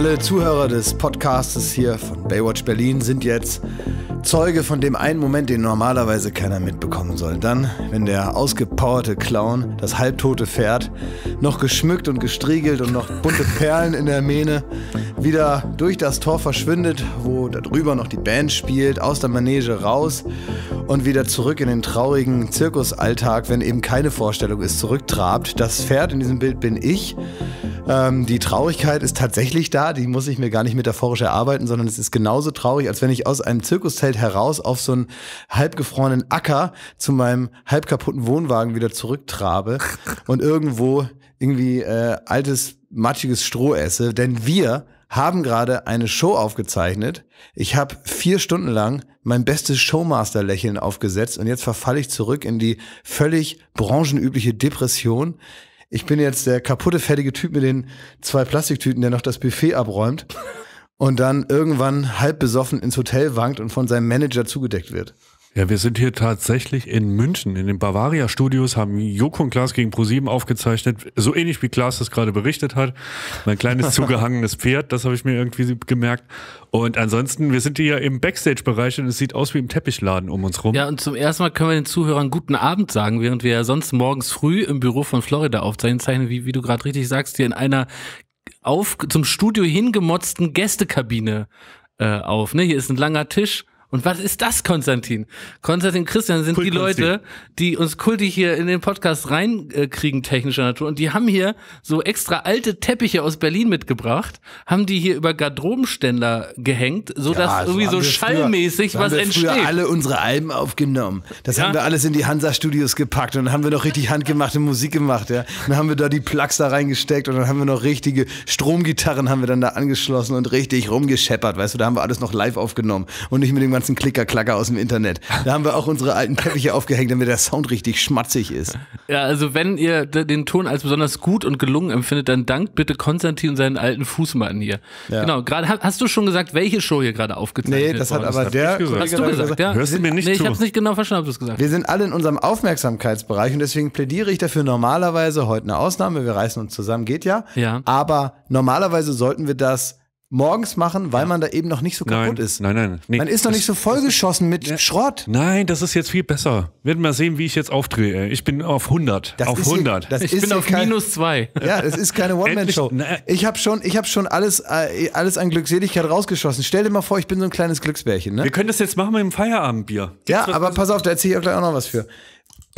Alle Zuhörer des Podcastes hier von Baywatch Berlin sind jetzt Zeuge von dem einen Moment, den normalerweise keiner mitbekommen soll. Dann, wenn der ausgepowerte Clown, das halbtote Pferd, noch geschmückt und gestriegelt und noch bunte Perlen in der Mähne, wieder durch das Tor verschwindet, wo darüber noch die Band spielt, aus der Manege raus und wieder zurück in den traurigen Zirkusalltag, wenn eben keine Vorstellung ist, zurücktrabt. Das Pferd in diesem Bild bin ich. Ähm, die Traurigkeit ist tatsächlich da, die muss ich mir gar nicht metaphorisch erarbeiten, sondern es ist genauso traurig, als wenn ich aus einem Zirkuszelt heraus auf so einen halbgefrorenen Acker zu meinem halb kaputten Wohnwagen wieder zurücktrabe und irgendwo irgendwie äh, altes, matschiges Stroh esse. Denn wir haben gerade eine Show aufgezeichnet. Ich habe vier Stunden lang mein bestes Showmaster-Lächeln aufgesetzt und jetzt verfalle ich zurück in die völlig branchenübliche Depression ich bin jetzt der kaputte, fertige Typ mit den zwei Plastiktüten, der noch das Buffet abräumt und dann irgendwann halb besoffen ins Hotel wankt und von seinem Manager zugedeckt wird. Ja, wir sind hier tatsächlich in München, in den Bavaria Studios, haben Joko und Klaas gegen ProSieben aufgezeichnet, so ähnlich wie Klaas das gerade berichtet hat. Mein kleines zugehangenes Pferd, das habe ich mir irgendwie gemerkt. Und ansonsten, wir sind hier im Backstage-Bereich und es sieht aus wie im Teppichladen um uns rum. Ja, und zum ersten Mal können wir den Zuhörern guten Abend sagen, während wir ja sonst morgens früh im Büro von Florida aufzeichnen, wie, wie du gerade richtig sagst, hier in einer auf zum Studio hingemotzten Gästekabine äh, auf. Ne? Hier ist ein langer Tisch und was ist das, Konstantin? Konstantin Christian sind die Leute, die uns kultig hier in den Podcast reinkriegen, technischer Natur. Und die haben hier so extra alte Teppiche aus Berlin mitgebracht, haben die hier über Garderobenständer gehängt, so dass ja, irgendwie so schallmäßig früher, was haben wir entsteht. Früher alle unsere Alben aufgenommen. Das ja. haben wir alles in die Hansa-Studios gepackt und dann haben wir noch richtig handgemachte Musik gemacht. Ja. Dann haben wir da die Plugs da reingesteckt und dann haben wir noch richtige Stromgitarren haben wir dann da angeschlossen und richtig rumgescheppert. Weißt du, da haben wir alles noch live aufgenommen und nicht mit dem ganzen Klicker-Klacker aus dem Internet. Da haben wir auch unsere alten Teppiche aufgehängt, damit der Sound richtig schmatzig ist. Ja, also wenn ihr den Ton als besonders gut und gelungen empfindet, dann dankt bitte Konstantin und seinen alten Fußmatten hier. Ja. Genau, gerade hast du schon gesagt, welche Show hier gerade aufgezeichnet wird? Nee, das hat aber das der gesagt. Hast du gesagt, ja? Hörst du mir nicht nee, zu? ich hab's nicht genau verstanden, ob du es gesagt Wir sind alle in unserem Aufmerksamkeitsbereich und deswegen plädiere ich dafür normalerweise, heute eine Ausnahme, wir reißen uns zusammen, geht ja. Ja. Aber normalerweise sollten wir das morgens machen, weil man da eben noch nicht so kaputt nein, ist. Nein, nein, nee. Man ist noch nicht so vollgeschossen mit ja, Schrott. Nein, das ist jetzt viel besser. Werden wir sehen, wie ich jetzt aufdrehe. Ich bin auf 100. Das auf 100. Hier, ich bin auf kein, minus zwei. Ja, es ist keine One-Man-Show. Ich habe schon, ich hab schon alles, äh, alles an Glückseligkeit rausgeschossen. Stell dir mal vor, ich bin so ein kleines Glücksbärchen. Ne? Wir können das jetzt machen mit dem Feierabendbier. Gibt's ja, aber pass auf, da erzähle ich auch gleich auch noch was für.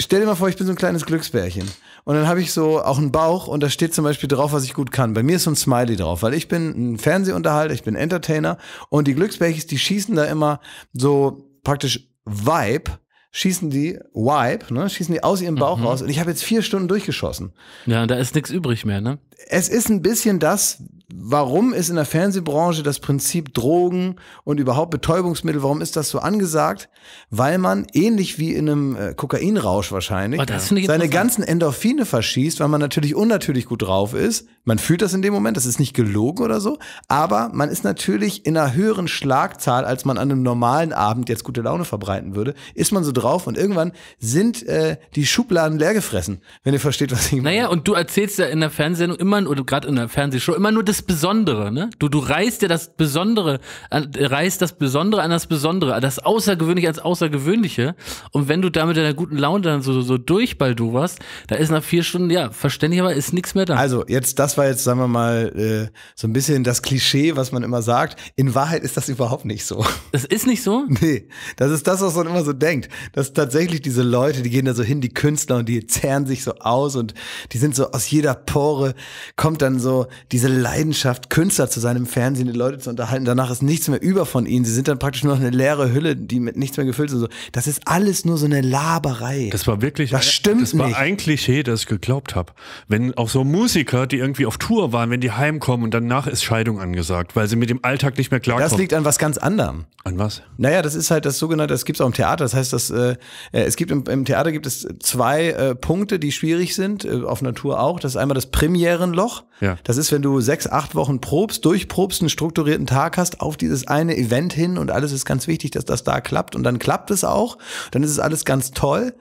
Stell dir mal vor, ich bin so ein kleines Glücksbärchen. Und dann habe ich so auch einen Bauch und da steht zum Beispiel drauf, was ich gut kann. Bei mir ist so ein Smiley drauf, weil ich bin ein Fernsehunterhalter, ich bin Entertainer und die Glücksbärchis, die schießen da immer so praktisch Vibe schießen die Vibe, ne, schießen die aus ihrem Bauch mhm. raus und ich habe jetzt vier Stunden durchgeschossen. Ja, da ist nichts übrig mehr, ne? Es ist ein bisschen das, warum ist in der Fernsehbranche das Prinzip Drogen und überhaupt Betäubungsmittel, warum ist das so angesagt? Weil man ähnlich wie in einem äh, Kokainrausch wahrscheinlich oh, seine ganzen Endorphine verschießt, weil man natürlich unnatürlich gut drauf ist. Man fühlt das in dem Moment, das ist nicht gelogen oder so, aber man ist natürlich in einer höheren Schlagzahl, als man an einem normalen Abend jetzt gute Laune verbreiten würde, ist man so drauf und irgendwann sind äh, die Schubladen leer gefressen, wenn ihr versteht, was ich meine. Naja, und du erzählst ja in der Fernsehsendung immer, oder gerade in der Fernsehshow, immer nur das Besondere, ne? Du, du reißt dir das Besondere, reißt das Besondere an das Besondere, das Außergewöhnliche als Außergewöhnliche. Und wenn du da mit deiner guten Laune dann so, so durchbalduverst, da ist nach vier Stunden, ja, verständlich, aber ist nichts mehr da. Also, jetzt, das war jetzt, sagen wir mal, äh, so ein bisschen das Klischee, was man immer sagt. In Wahrheit ist das überhaupt nicht so. Das ist nicht so? Nee, das ist das, was man immer so denkt. Dass tatsächlich diese Leute, die gehen da so hin, die Künstler, und die zerren sich so aus und die sind so aus jeder Pore, kommt dann so diese Leidenschaft Leidenschaft, Künstler zu sein im Fernsehen, die Leute zu unterhalten. Danach ist nichts mehr über von ihnen. Sie sind dann praktisch nur noch eine leere Hülle, die mit nichts mehr gefüllt ist. So. Das ist alles nur so eine Laberei. Das war wirklich, das stimmt das war nicht. ein Klischee, das ich geglaubt habe. Wenn auch so Musiker, die irgendwie auf Tour waren, wenn die heimkommen und danach ist Scheidung angesagt, weil sie mit dem Alltag nicht mehr klarkommen. Das liegt an was ganz anderem. An was? Naja, das ist halt das sogenannte, das gibt es auch im Theater. Das heißt, dass, äh, äh, es gibt im, im, Theater gibt es zwei äh, Punkte, die schwierig sind, äh, auf Natur auch. Das ist einmal das Premierenloch. Ja. Das ist, wenn du sechs, acht Wochen probst, durchprobst, einen strukturierten Tag hast auf dieses eine Event hin und alles ist ganz wichtig, dass das da klappt und dann klappt es auch. Dann ist es alles ganz toll.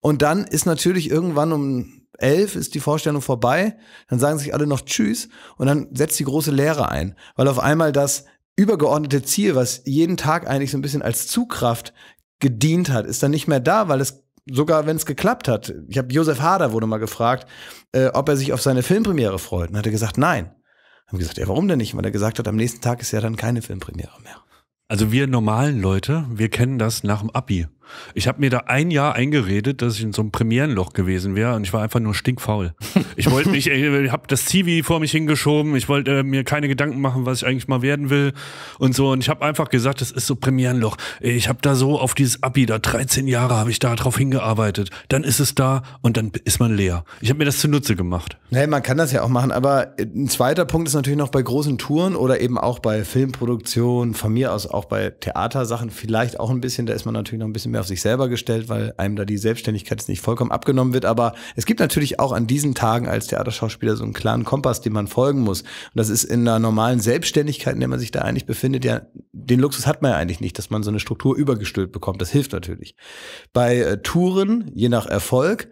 Und dann ist natürlich irgendwann um elf ist die Vorstellung vorbei, dann sagen sich alle noch Tschüss und dann setzt die große Leere ein, weil auf einmal das übergeordnete Ziel, was jeden Tag eigentlich so ein bisschen als Zugkraft gedient hat, ist dann nicht mehr da, weil es sogar wenn es geklappt hat. Ich habe Josef Hader wurde mal gefragt, äh, ob er sich auf seine Filmpremiere freut und hat er gesagt, nein. Haben gesagt, ja, warum denn nicht? Weil er gesagt hat, am nächsten Tag ist ja dann keine Filmpremiere mehr. Also wir normalen Leute, wir kennen das nach dem Abi. Ich habe mir da ein Jahr eingeredet, dass ich in so einem Premierenloch gewesen wäre und ich war einfach nur stinkfaul. Ich wollte nicht, ich habe das Zivi vor mich hingeschoben, ich wollte äh, mir keine Gedanken machen, was ich eigentlich mal werden will und so und ich habe einfach gesagt, das ist so Premierenloch. Ich habe da so auf dieses Abi, da 13 Jahre habe ich da drauf hingearbeitet. Dann ist es da und dann ist man leer. Ich habe mir das zunutze gemacht. Nee, man kann das ja auch machen, aber ein zweiter Punkt ist natürlich noch bei großen Touren oder eben auch bei Filmproduktion, von mir aus auch bei Theatersachen vielleicht auch ein bisschen, da ist man natürlich noch ein bisschen mehr auf sich selber gestellt, weil einem da die Selbstständigkeit jetzt nicht vollkommen abgenommen wird. Aber es gibt natürlich auch an diesen Tagen als Theaterschauspieler so einen klaren Kompass, dem man folgen muss. Und das ist in einer normalen Selbstständigkeit, in der man sich da eigentlich befindet, ja, den Luxus hat man ja eigentlich nicht, dass man so eine Struktur übergestülpt bekommt. Das hilft natürlich. Bei äh, Touren, je nach Erfolg,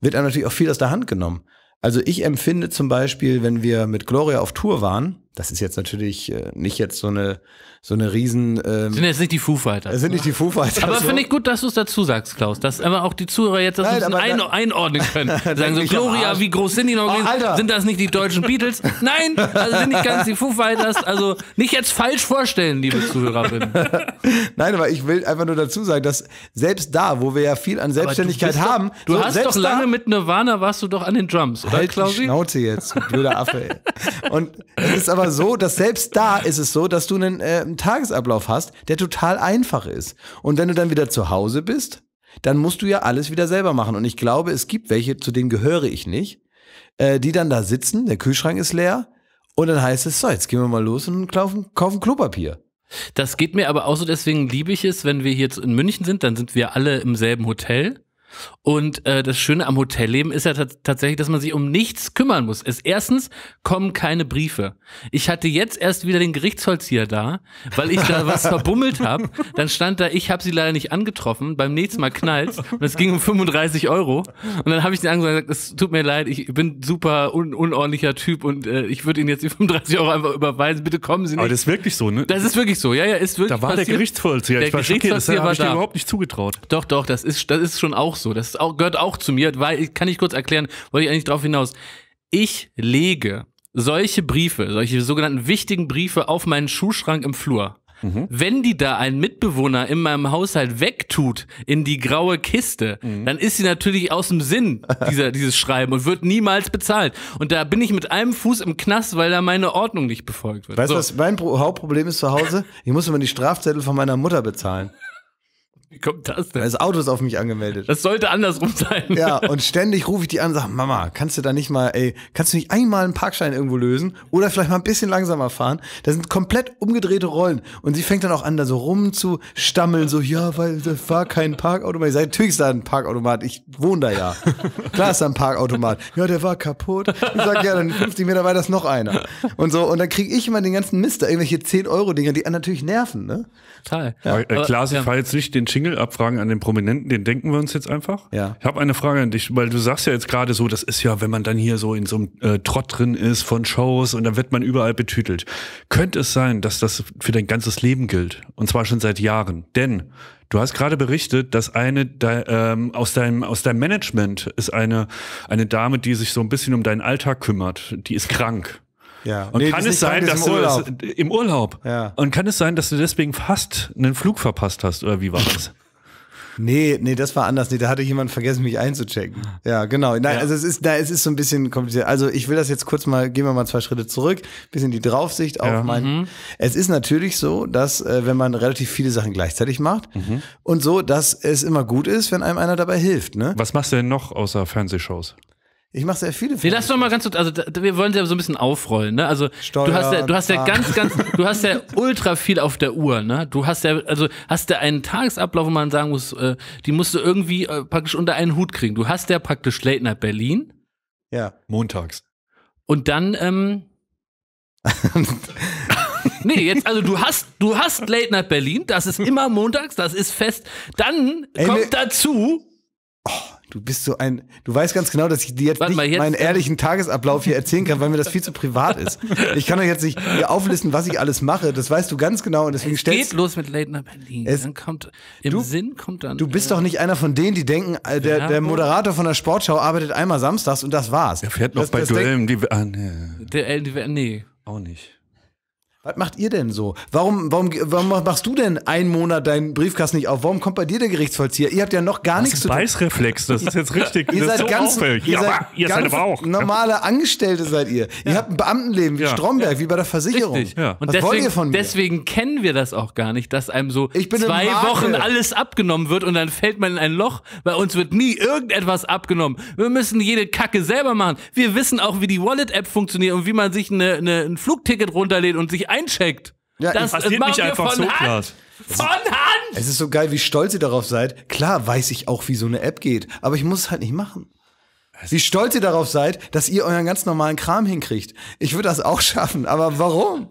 wird einem natürlich auch viel aus der Hand genommen. Also ich empfinde zum Beispiel, wenn wir mit Gloria auf Tour waren, das ist jetzt natürlich äh, nicht jetzt so eine so eine riesen. Ähm, sind jetzt nicht die Foo Fighters. Sind nicht die Foo Fighters. Aber so. finde ich gut, dass du es dazu sagst, Klaus. Dass aber auch die Zuhörer jetzt das Nein, ein, da- einordnen können. Sagen so, Gloria, wie groß sind die noch? Oh, Alter. sind das nicht die deutschen Beatles? Nein, also sind nicht ganz die Foo Fighters. Also nicht jetzt falsch vorstellen, liebe Zuhörerinnen. Nein, aber ich will einfach nur dazu sagen, dass selbst da, wo wir ja viel an Selbstständigkeit doch- haben, Du so hast doch lange da, mit Nirvana, warst du doch an den Drums, oder Halt die Klausi? Schnauze jetzt, du blöder Affe. Ey. Und es ist aber so, dass selbst da ist es so, dass du einen, äh, einen Tagesablauf hast, der total einfach ist. Und wenn du dann wieder zu Hause bist, dann musst du ja alles wieder selber machen. Und ich glaube, es gibt welche, zu denen gehöre ich nicht, äh, die dann da sitzen, der Kühlschrank ist leer und dann heißt es, so, jetzt gehen wir mal los und kaufen, kaufen Klopapier. Das geht mir aber auch so, deswegen liebe ich es, wenn wir jetzt in München sind, dann sind wir alle im selben Hotel. Und äh, das Schöne am Hotelleben ist ja tats- tatsächlich, dass man sich um nichts kümmern muss. Es, erstens kommen keine Briefe. Ich hatte jetzt erst wieder den Gerichtsvollzieher da, weil ich da was verbummelt habe. Dann stand da, ich habe sie leider nicht angetroffen. Beim nächsten Mal knallt's und es ging um 35 Euro. Und dann habe ich den angesagt, gesagt, es tut mir leid, ich bin super un unordentlicher Typ und äh, ich würde Ihnen jetzt die 35 Euro einfach überweisen. Bitte kommen Sie nicht. Aber das ist wirklich so, ne? Das ist wirklich so, ja, ja, ist wirklich. da war der passiert. Gerichtsvollzieher. Der ich war schockiert, das Gerichtsvollzieher habe ich dir da. überhaupt nicht zugetraut. Doch, doch, das ist, das ist schon auch so. Das auch, gehört auch zu mir, weil, kann ich kurz erklären, wollte ich eigentlich drauf hinaus. Ich lege solche Briefe, solche sogenannten wichtigen Briefe auf meinen Schuhschrank im Flur. Wenn die da ein Mitbewohner in meinem Haushalt wegtut in die graue Kiste, dann ist sie natürlich aus dem Sinn, dieser, dieses Schreiben und wird niemals bezahlt. Und da bin ich mit einem Fuß im Knast, weil da meine Ordnung nicht befolgt wird. Weißt du, So, was mein Pro Hauptproblem ist zu Hause? Ich muss immer die Strafzettel von meiner Mutter bezahlen. Wie kommt das denn? Das Auto ist auf mich angemeldet. Das sollte andersrum sein. Ja, und ständig rufe ich die an und sage, Mama, kannst du da nicht mal, ey, kannst du nicht einmal einen Parkschein irgendwo lösen oder vielleicht mal ein bisschen langsamer fahren? Das sind komplett umgedrehte Rollen. Und sie fängt dann auch an, da so rumzustammeln, so, ja, weil da war kein Parkautomat. Ich sage, natürlich ist da ein Parkautomat, ich wohne da ja. Klar ist da ein Parkautomat. Ja, der war kaputt. Ich sage, ja, dann 50 Meter weiter ist noch einer. Und so, und dann kriege ich immer den ganzen Mist, da irgendwelche 10-Euro-Dinger, die einen natürlich nerven, ne? Total. Aber, äh, Klaas, ich ja. fahre jetzt nicht den Jingle abfragen an den Prominenten, den denken wir uns jetzt einfach. Ja. Ich habe eine Frage an dich, weil du sagst ja jetzt gerade so, das ist ja, wenn man dann hier so in so einem äh, Trott drin ist von Shows und dann wird man überall betütelt. Könnte es sein, dass das für dein ganzes Leben gilt? Und zwar schon seit Jahren. Denn du hast gerade berichtet, dass eine de, ähm, aus deinem aus deinem Management ist eine eine Dame, die sich so ein bisschen um deinen Alltag kümmert. Die ist krank. Ja. Und Nee, kann es sein, dass im du Urlaub. es, im Urlaub? Ja. Und kann es sein, dass du deswegen fast einen Flug verpasst hast oder wie war das? Nee, nee, das war anders. Nee, da hatte jemand vergessen, mich einzuchecken. Ja, genau. Nein, also es ist, na, es ist so ein bisschen kompliziert. Also ich will das jetzt kurz mal, gehen wir mal zwei Schritte zurück, bisschen die Draufsicht auf Ja. mein. Es ist natürlich so, dass äh, wenn man relativ viele Sachen gleichzeitig macht und so, dass es immer gut ist, wenn einem einer dabei hilft. Ne? Was machst du denn noch außer Fernsehshows? Ich mache sehr viele Nee, lass doch mal ganz kurz, also da, wir wollen ja so ein bisschen aufrollen, ne? Also Steuer, du hast ja, du hast ja ganz, ganz, du hast ja ultra viel auf der Uhr, ne? Du hast ja, also hast ja einen Tagesablauf, wo man sagen muss, äh, die musst du irgendwie äh, praktisch unter einen Hut kriegen. Du hast ja praktisch Late Night Berlin Ja. Montags. und dann, ähm, Nee, jetzt, also du hast, du hast Late Night Berlin, das ist immer montags, das ist fest. Dann Ey, kommt mir- dazu Du bist so ein, du weißt ganz genau, dass ich dir jetzt Warte nicht mal, jetzt- meinen ehrlichen Tagesablauf hier erzählen kann, weil mir das viel zu privat ist. Ich kann euch jetzt nicht hier auflisten, was ich alles mache. Das weißt du ganz genau und deswegen Es geht los mit Late Night Berlin. Es- dann kommt, im Du- Sinn kommt dann. Du bist äh, doch nicht einer von denen, die denken, äh, der, Ja, der. Moderator von der Sportschau arbeitet einmal samstags und das war's. Er fährt noch das, bei das Duellen. Die, ah, nee, Der, äh, die, nee. auch nicht. Was macht ihr denn so? Warum, warum, warum machst du denn einen Monat deinen Briefkasten nicht auf? Warum kommt bei dir der Gerichtsvollzieher? Ihr habt ja noch gar Das nichts zu tun. Beißreflex, das ist jetzt richtig. Ihr das seid ist so ganz, auffällig. ihr Ja, seid aber ihr seid ganz aber auch. normale Angestellte seid ihr. Ihr habt ein Beamtenleben wie Ja. Stromberg, wie bei der Versicherung. Richtig. Ja. Und Was deswegen, wollt ihr von mir? deswegen kennen wir das auch gar nicht, dass einem so Ich bin eine zwei. Wochen alles abgenommen wird und dann fällt man in ein Loch. Bei uns wird nie irgendetwas abgenommen. Wir müssen jede Kacke selber machen. Wir wissen auch, wie die Wallet-App funktioniert und wie man sich eine, eine, ein Flugticket runterlädt und sich eincheckt. Ja, das Passiert wir einfach von so, Hand. Von Hand! Es ist so geil, wie stolz ihr darauf seid. Klar weiß ich auch, wie so eine App geht, aber ich muss es halt nicht machen. Wie stolz ihr darauf seid, dass ihr euren ganz normalen Kram hinkriegt. Ich würde das auch schaffen, aber warum?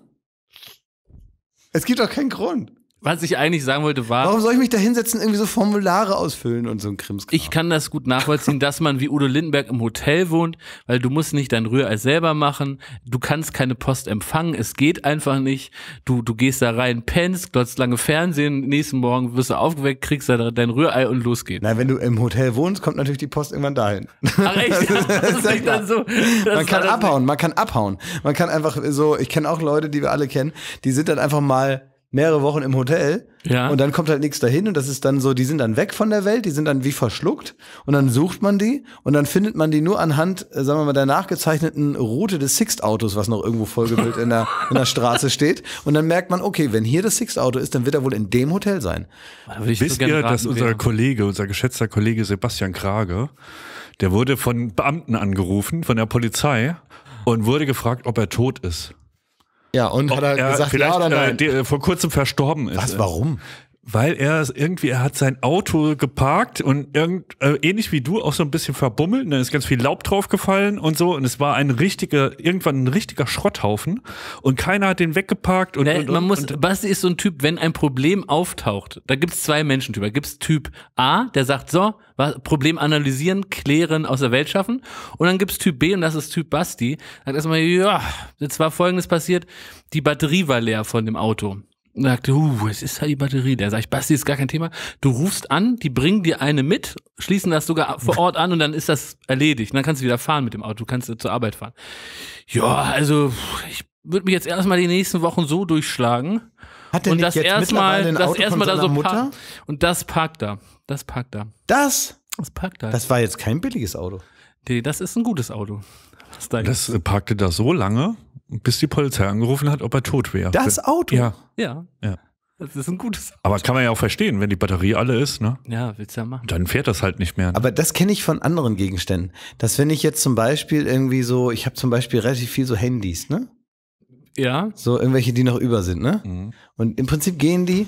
Es gibt doch keinen Grund. Was ich eigentlich sagen wollte, war, Warum soll ich mich da hinsetzen, irgendwie so Formulare ausfüllen und so ein Krimskram? ich kann das gut nachvollziehen, dass man wie Udo Lindenberg im Hotel wohnt, weil du musst nicht dein Rührei selber machen, du kannst keine Post empfangen, es geht einfach nicht. Du, du gehst da rein, pennst, glotzt lange Fernsehen, nächsten Morgen wirst du aufgeweckt, kriegst da dein Rührei und los geht's. Na, wenn du im Hotel wohnst, kommt natürlich die Post irgendwann dahin. Ach echt? Das ist nicht dann so. das Man kann das abhauen, man kann abhauen. Man kann einfach so, ich kenne auch Leute, die wir alle kennen, die sind dann einfach mal mehrere Wochen im Hotel Ja. und dann kommt halt nichts dahin und das ist dann so, die sind dann weg von der Welt, die sind dann wie verschluckt und dann sucht man die und dann findet man die nur anhand, äh, sagen wir mal, der nachgezeichneten Route des Sixt-Autos, was noch irgendwo vollgebildet in der, in der Straße steht und dann merkt man, okay, wenn hier das Sixt-Auto ist, dann wird er wohl in dem Hotel sein. Wisst ihr, dass unser. Kollege, unser geschätzter Kollege Sebastian Krage, der wurde von Beamten angerufen, von der Polizei und wurde gefragt, ob er tot ist. Ja, und hat er Er gesagt, vielleicht ja oder äh, nein? der, vor kurzem verstorben ist. was, warum? Weil er irgendwie, er hat sein Auto geparkt und irgend, äh, ähnlich wie du auch so ein bisschen verbummelt, und dann ist ganz viel Laub draufgefallen und so und es war ein richtiger, irgendwann ein richtiger Schrotthaufen und keiner hat den weggeparkt und, Ne, und, man und, muss, und Basti ist so ein Typ, wenn ein Problem auftaucht, da gibt's zwei Menschentypen. Da gibt's Typ A, der sagt so, Problem analysieren, klären, aus der Welt schaffen. Und dann gibt's Typ B und das ist Typ Basti. Sagt erstmal, ja, jetzt war folgendes passiert, die Batterie war leer von dem Auto. Und er sagte, uh, es ist halt die Batterie. Der sag ich, Basti, ist gar kein Thema. Du rufst an, die bringen dir eine mit, schließen das sogar vor Ort an und dann ist das erledigt. Und dann kannst du wieder fahren mit dem Auto, du kannst du zur Arbeit fahren. Ja, also ich würde mich jetzt erstmal die nächsten Wochen so durchschlagen. Hat der Und nicht das erstmal, das erstmal da so Mutter? parkt. Und das parkt da. Das parkt da. Das? Das parkt da. Das war jetzt kein billiges Auto. Nee, das ist ein gutes Auto. Da das äh, parkte da so lange, bis die Polizei angerufen hat, ob er tot wäre. Das Auto? Ja, Ja. Ja. Das ist ein gutes Auto. aber kann man ja auch verstehen, wenn die Batterie alle ist, ne? Ja, willst du ja machen. Dann fährt das halt nicht mehr. Ne? Aber das kenne ich von anderen Gegenständen. Dass wenn ich jetzt zum Beispiel irgendwie so, ich habe zum Beispiel relativ viel so Handys, ne? Ja. So irgendwelche, die noch über sind, ne? Mhm. Und im Prinzip gehen die,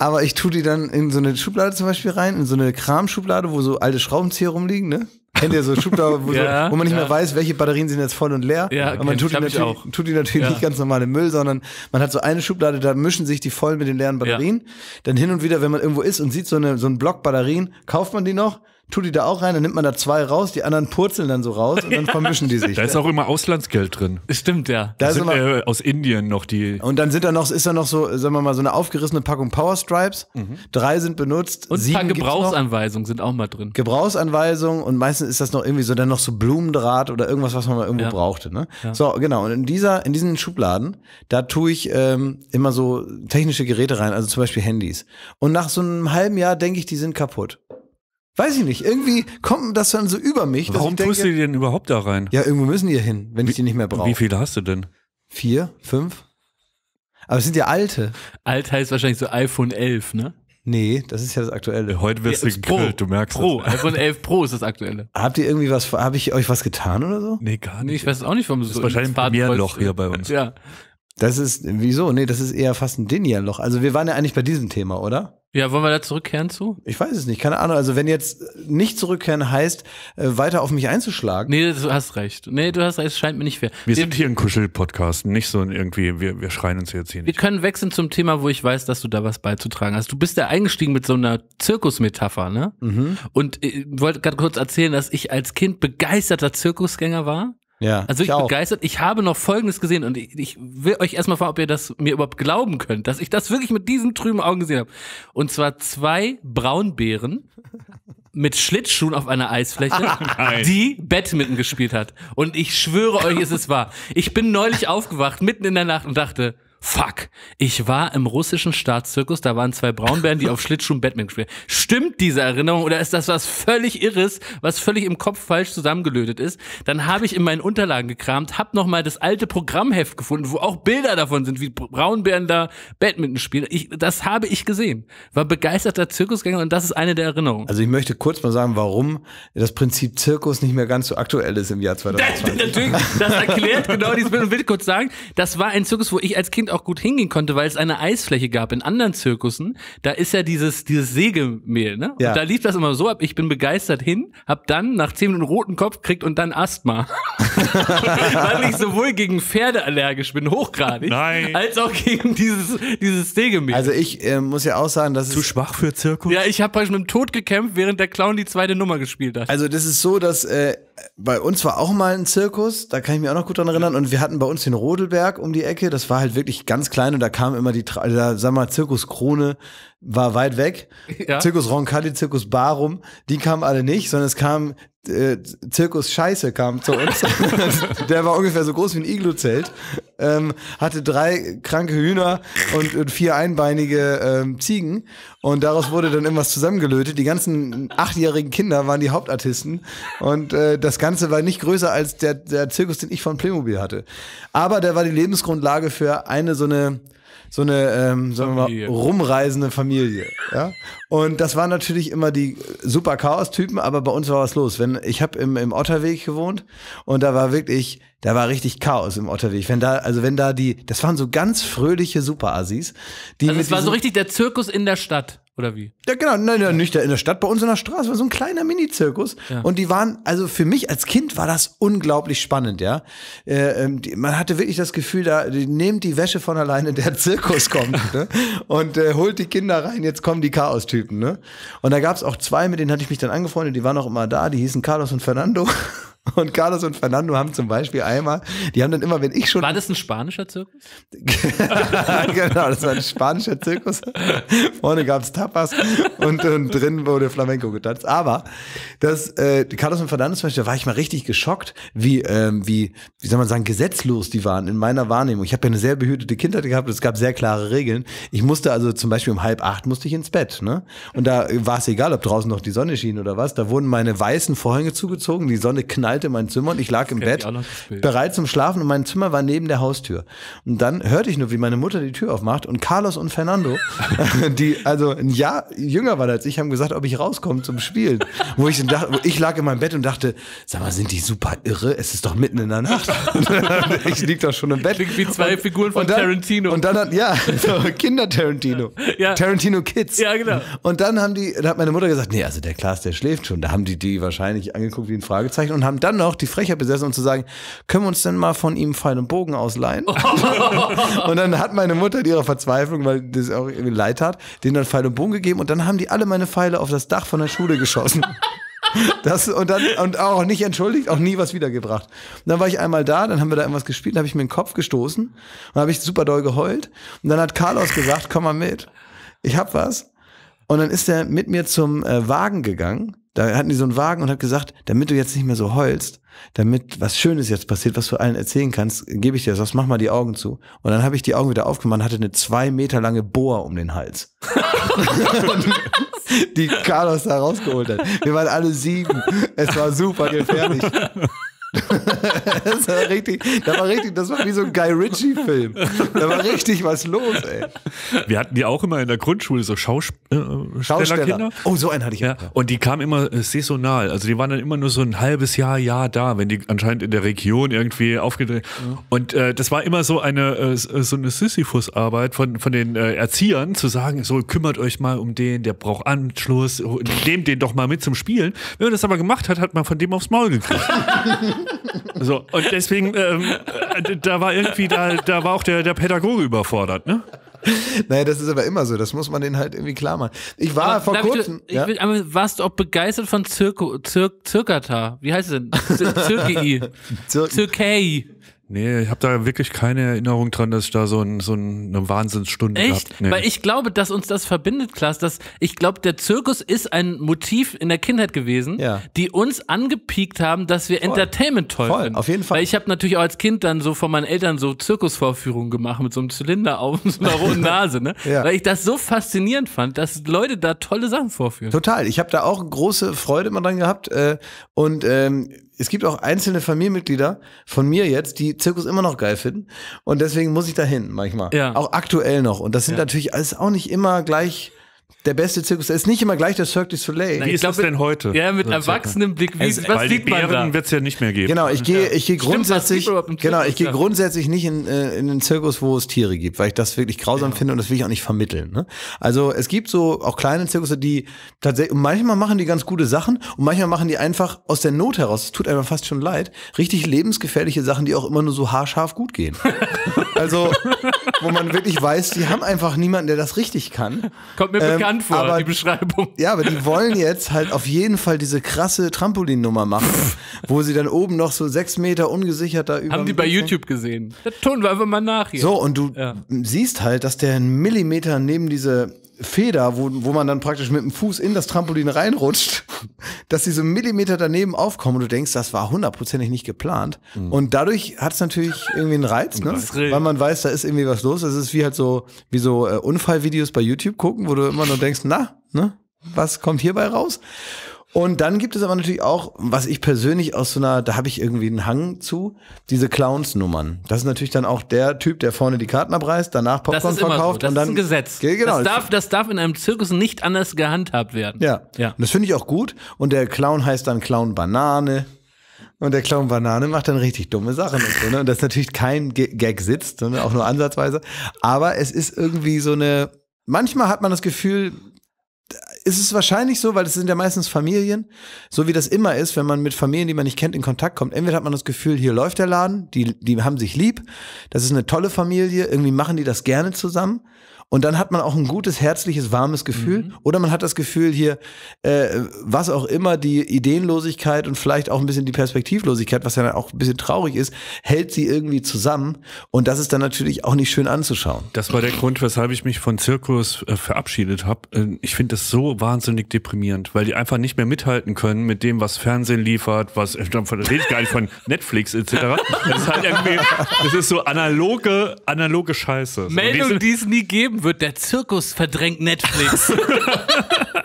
aber ich tue die dann in so eine Schublade zum Beispiel rein, in so eine Kramschublade, wo so alte Schraubenzieher rumliegen, ne? Kennt ihr so Schubladen, wo, Ja, so, wo man nicht ja. mehr weiß, welche Batterien sind jetzt voll und leer? Ja, und man kenn tut die, natürlich, auch. tut die natürlich Ja. nicht ganz normal im Müll, sondern man hat so eine Schublade, da mischen sich die voll mit den leeren Batterien. Dann hin und wieder, wenn man irgendwo ist und sieht so, eine, so einen Block Batterien, kauft man die noch, tut die da auch rein, dann nimmt man da zwei raus, die anderen purzeln dann so raus und dann vermischen die sich. Da ist auch immer Auslandsgeld drin. Stimmt, ja. Da Das sind immer, äh, aus Indien noch die. und dann sind da noch, ist da noch so, sagen wir mal, so eine aufgerissene Packung Power Stripes. Drei sind benutzt. Und ein sieben paar gibt's noch. Gebrauchsanweisungen sind auch mal drin. Gebrauchsanweisung und meistens ist das noch irgendwie so dann noch so Blumendraht oder irgendwas, was man mal irgendwo Ja. brauchte. Ne? So, genau. Und in dieser, in diesen Schubladen, da tue ich ähm, immer so technische Geräte rein, also zum Beispiel Handys. Und nach so einem halben Jahr denke ich, die sind kaputt. Weiß ich nicht. Irgendwie kommt das dann so über mich. dass Warum ich denke, tust du die denn überhaupt da rein? Ja, irgendwo müssen die ja hin, wenn ich die nicht mehr Wie brauche. viele hast du denn? Vier, fünf? Aber es sind ja alte. Alt heißt wahrscheinlich so iPhone 11, ne? Nee, das ist ja das Aktuelle. Heute wirst Ja, du gegrillt, du merkst Pro. das. iPhone 11 Pro ist das aktuelle. Habt ihr irgendwie was, habe ich euch was getan oder so? Nee, gar Nee, nicht. ich weiß auch nicht, warum du so wahrscheinlich ins ein Premierenloch hier bei uns. Ja. Das ist, wieso? Nee, das ist eher fast ein Denier-Loch. Also wir waren ja eigentlich bei diesem Thema, oder? Ja, wollen wir da zurückkehren zu? Ich weiß es nicht, keine Ahnung. Also wenn jetzt nicht zurückkehren heißt, äh, weiter auf mich einzuschlagen. Nee, du hast recht. Nee, du hast recht, es scheint mir nicht fair. Wir sind hier ein Kuschel-Podcast, nicht so ein irgendwie, wir, wir schreien uns jetzt hier Wir nicht. können wechseln zum Thema, wo ich weiß, dass du da was beizutragen hast. Du bist ja eingestiegen mit so einer Zirkusmetapher, ne? Mhm. Und ich wollte gerade kurz erzählen, dass ich als Kind begeisterter Zirkusgänger war. Ja, Also ich, auch. begeistert. Ich habe noch Folgendes gesehen und ich, ich will euch erstmal fragen, ob ihr das mir überhaupt glauben könnt, dass ich das wirklich mit diesen trüben Augen gesehen habe. Und zwar zwei Braunbären mit Schlittschuhen auf einer Eisfläche, die Badminton gespielt hat. Und ich schwöre euch, es ist wahr. Ich bin neulich aufgewacht, mitten in der Nacht und dachte, Fuck, ich war im russischen Staatszirkus, da waren zwei Braunbären, die auf Schlittschuhen Badminton spielen. Stimmt diese Erinnerung oder ist das was völlig Irres, was völlig im Kopf falsch zusammengelötet ist? Dann habe ich in meinen Unterlagen gekramt, hab nochmal das alte Programmheft gefunden, wo auch Bilder davon sind, wie Braunbären da Badminton spielen. Ich, das habe ich gesehen. War begeisterter Zirkusgänger und das ist eine der Erinnerungen. Also ich möchte kurz mal sagen, warum das Prinzip Zirkus nicht mehr ganz so aktuell ist im Jahr Das, 2020. natürlich, das erklärt genau dieses Bild und will kurz sagen, das war ein Zirkus, wo ich als Kind auch gut hingehen konnte, weil es eine Eisfläche gab. In anderen Zirkussen, da ist ja dieses, dieses Sägemehl, ne? Ja. Und da lief das immer so ab, ich bin begeistert hin, hab dann nach zehn Minuten roten Kopf gekriegt und dann Asthma. weil ich sowohl gegen Pferde allergisch bin, hochgradig, Nein. als auch gegen dieses, dieses Sägemehl. Also ich äh, muss ja auch sagen, dass Zu es schwach für Zirkus? ja, ich habe praktisch mit dem Tod gekämpft, während der Clown die zweite Nummer gespielt hat. Also das ist so, dass äh, bei uns war auch mal ein Zirkus, da kann ich mich auch noch gut dran erinnern. Und wir hatten bei uns den Rodelberg um die Ecke. Das war halt wirklich ganz klein und da kam immer die, da, sag mal, Zirkus war weit weg. Ja. Zirkus Roncalli, Zirkus Barum, die kamen alle nicht, sondern es kam äh, Zirkus Scheiße kam zu uns. Der war ungefähr so groß wie ein Iglu-Zelt. Ähm, hatte drei kranke Hühner und, und vier einbeinige ähm, Ziegen. Und daraus wurde dann irgendwas zusammengelötet. Die ganzen achtjährigen Kinder waren die Hauptartisten. Und äh, das Ganze war nicht größer als der, der Zirkus, den ich von Playmobil hatte. Aber der war die Lebensgrundlage für eine so eine so eine, ähm, sagen wir mal, rumreisende Familie. Ja? Und das waren natürlich immer die super Chaos-Typen, aber bei uns war was los. Wenn ich habe im, im Otterweg gewohnt und da war wirklich, da war richtig Chaos im Otterweg. Wenn da, also wenn da die, das waren so ganz fröhliche Super-Assis, die Also es war so richtig der Zirkus in der Stadt, oder wie? ja, genau, nein, nein, nicht in der Stadt, bei uns in der Straße war so ein kleiner Mini-Zirkus. Und die waren, also für mich als Kind war das unglaublich spannend, ja. Äh, ähm, die, man hatte wirklich das Gefühl, da die, nehmt die Wäsche von alleine, der Zirkus kommt, ne? Und äh, holt die Kinder rein, jetzt kommen die Chaos-Typen, ne? Und da gab's auch zwei, mit denen hatte ich mich dann angefreundet, die waren auch immer da, die hießen Carlos und Fernando. Und Carlos und Fernando haben zum Beispiel einmal, die haben dann immer, wenn ich schon War das ein spanischer Zirkus? genau, das war ein spanischer Zirkus. Vorne gab's Tapas und, und drin wurde Flamenco getanzt. Aber das, äh, Carlos und Fernandes zum Beispiel, da war ich mal richtig geschockt, wie, ähm, wie, wie soll man sagen, gesetzlos die waren in meiner Wahrnehmung. Ich habe ja eine sehr behütete Kindheit gehabt, es gab sehr klare Regeln. Ich musste also zum Beispiel um halb acht musste ich ins Bett, ne? Und da war es egal, ob draußen noch die Sonne schien oder was. Da wurden meine weißen Vorhänge zugezogen, die Sonne knallte in mein Zimmer und ich lag im Bett bereit zum Schlafen und mein Zimmer war neben der Haustür. Und dann hörte ich nur, wie meine Mutter die Tür aufmacht und Carlos und Fernando, die also ein Jahr jünger waren als ich, haben gesagt, ob ich rauskomme zum Spielen. Wo ich, dachte, wo ich lag in meinem Bett und dachte, sag mal, sind die super irre? Es ist doch mitten in der Nacht. ich lieg doch schon im Bett. Klingt wie zwei Figuren von und dann, Tarantino. Und dann ja, so Kinder-Tarantino. Ja. Tarantino Kids. Ja, genau. Und dann haben die, da hat meine Mutter gesagt, nee, also der Klaas, der schläft schon. Da haben die die wahrscheinlich angeguckt wie ein Fragezeichen und haben dann noch die Frechheit besessen und zu sagen, können wir uns denn mal von ihm Pfeil und Bogen ausleihen? und dann hat meine Mutter in ihrer Verzweiflung, weil das auch irgendwie leid tat, denen dann Pfeil und Bogen gegeben und dann haben die alle meine Pfeile auf das Dach von der Schule geschossen. Das, und dann und auch nicht entschuldigt, auch nie was wiedergebracht. Und dann war ich einmal da, dann haben wir da irgendwas gespielt, dann habe ich mir den Kopf gestoßen und dann habe ich super doll geheult. Und dann hat Carlos gesagt, komm mal mit, ich hab was. Und dann ist er mit mir zum äh, Wagen gegangen. Da hatten die so einen Wagen und hat gesagt, damit du jetzt nicht mehr so heulst, damit was Schönes jetzt passiert, was du allen erzählen kannst, gebe ich dir das, mach mal die Augen zu. Und dann habe ich die Augen wieder aufgemacht und hatte eine zwei Meter lange Bohr um den Hals. die Carlos da rausgeholt hat. Wir waren alle sieben. Es war super gefährlich. Das war richtig, das war richtig, das war wie so ein Guy Ritchie-Film. Da war richtig was los, ey. Wir hatten die auch immer in der Grundschule, so Schaustellerkinder. Schausteller. Oh, so einen hatte ich Ja, auch. und die kamen immer äh, saisonal. Also die waren dann immer nur so ein halbes Jahr, Jahr da, wenn die anscheinend in der Region irgendwie aufgedreht. Und äh, das war immer so eine äh, so eine Sisyphus-Arbeit von von den äh, Erziehern zu sagen, so kümmert euch mal um den, der braucht Anschluss, nehmt den doch mal mit zum Spielen. Wenn man das aber gemacht hat, hat man von dem aufs Maul gekriegt. so und deswegen ähm, äh, da war irgendwie da da war auch der der Pädagoge überfordert, ne? Naja, das ist aber immer so. Das muss man denen halt irgendwie klar machen. Ich war vor Darf ich- kurzem. Ich, ja? will, aber warst du auch begeistert von Zirko, Zir, Zirkata? Wie heißt es denn? Zir- Zirkei. Zir- Zirkei. Nee, ich habe da wirklich keine Erinnerung dran, dass ich da so, ein, so eine Wahnsinnsstunde Echt? gehabt nee. Weil ich glaube, dass uns das verbindet, Klaas. Dass ich glaube, der Zirkus ist ein Motiv in der Kindheit gewesen, Ja. die uns angepiekt haben, dass wir Entertainment toll Voll, finden. auf jeden Fall. Weil ich habe natürlich auch als Kind dann so von meinen Eltern so Zirkusvorführungen gemacht mit so einem Zylinder auf und so einer roten Nase, ne? Ja. Weil ich das so faszinierend fand, dass Leute da tolle Sachen vorführen. Total. Ich habe da auch große Freude immer dran gehabt. Äh, und ähm, es gibt auch einzelne Familienmitglieder von mir jetzt, die Zirkus immer noch geil finden. Und deswegen muss ich da hin manchmal. Ja. Auch aktuell noch. Und das sind Ja. natürlich alles auch nicht immer gleich der beste Zirkus. Das ist nicht immer gleich der Cirque du Soleil. Nein, Wie ich ist glaub, das denn heute? Ja, mit erwachsenem Blick. Wie, Es, was weil die sieht da? Bären wird es ja nicht mehr geben. Genau, ich gehe, ich gehe grundsätzlich, genau, ich gehe Ja. grundsätzlich nicht in, äh, in den Zirkus, wo es Tiere gibt, weil ich das wirklich grausam finde und das will ich auch nicht vermitteln. Ne? Also es gibt so auch kleine Zirkusse, die tatsächlich, und manchmal machen die ganz gute Sachen und manchmal machen die einfach aus der Not heraus, es tut einem fast schon leid, richtig lebensgefährliche Sachen, die auch immer nur so haarscharf gut gehen. also, wo man wirklich weiß, die haben einfach niemanden, der das richtig kann. Kommt mir Ähm, bekannt vor, aber- die Beschreibung. Ja, aber die wollen jetzt halt auf jeden Fall diese krasse Trampolinnummer machen, wo sie dann oben noch so sechs Meter ungesichert da über. Haben die bei YouTube gesehen. Das tun wir einfach mal nach hier. So, und du Ja. siehst halt, dass der einen Millimeter neben diese Feder, wo, wo man dann praktisch mit dem Fuß in das Trampolin reinrutscht, dass diese Millimeter daneben aufkommen und du denkst, das war hundertprozentig nicht geplant. Und dadurch hat es natürlich irgendwie einen Reiz, ne? Weil man weiß, da ist irgendwie was los. Das ist wie halt so, wie so äh, Unfallvideos bei YouTube gucken, wo du immer nur denkst, na, ne? Was kommt hierbei raus? Und dann gibt es aber natürlich auch, was ich persönlich aus so einer, da habe ich irgendwie einen Hang zu, diese Clowns-Nummern. Das ist natürlich dann auch der Typ, der vorne die Karten abreißt, danach das Popcorn so. verkauft Das und dann ist ein Gesetz. Ge- Genau. Das, darf, das darf in einem Zirkus nicht anders gehandhabt werden. ja. Ja. Und das finde ich auch gut. Und der Clown heißt dann Clown Banane. Und der Clown Banane macht dann richtig dumme Sachen. Und, so, ne? und das ist natürlich kein Gag sitzt, sondern auch nur ansatzweise. Aber es ist irgendwie so eine, manchmal hat man das Gefühl, ist es wahrscheinlich so, weil es sind ja meistens Familien, so wie das immer ist, wenn man mit Familien, die man nicht kennt, in Kontakt kommt. Entweder hat man das Gefühl, hier läuft der Laden, die, die haben sich lieb, das ist eine tolle Familie, irgendwie machen die das gerne zusammen. Und dann hat man auch ein gutes, herzliches, warmes Gefühl. Oder man hat das Gefühl hier, äh, was auch immer, die Ideenlosigkeit und vielleicht auch ein bisschen die Perspektivlosigkeit, was ja dann auch ein bisschen traurig ist, hält sie irgendwie zusammen. Und das ist dann natürlich auch nicht schön anzuschauen. Das war der Grund, weshalb ich mich von Zirkus äh, verabschiedet habe. Äh, ich finde das so wahnsinnig deprimierend, weil die einfach nicht mehr mithalten können mit dem, was Fernsehen liefert, was äh, dann rede ich gar nicht von Netflix etc. Das ist halt irgendwie, das ist so analoge, analoge Scheiße. Meldung, die es nie geben wird, der Zirkus verdrängt Netflix.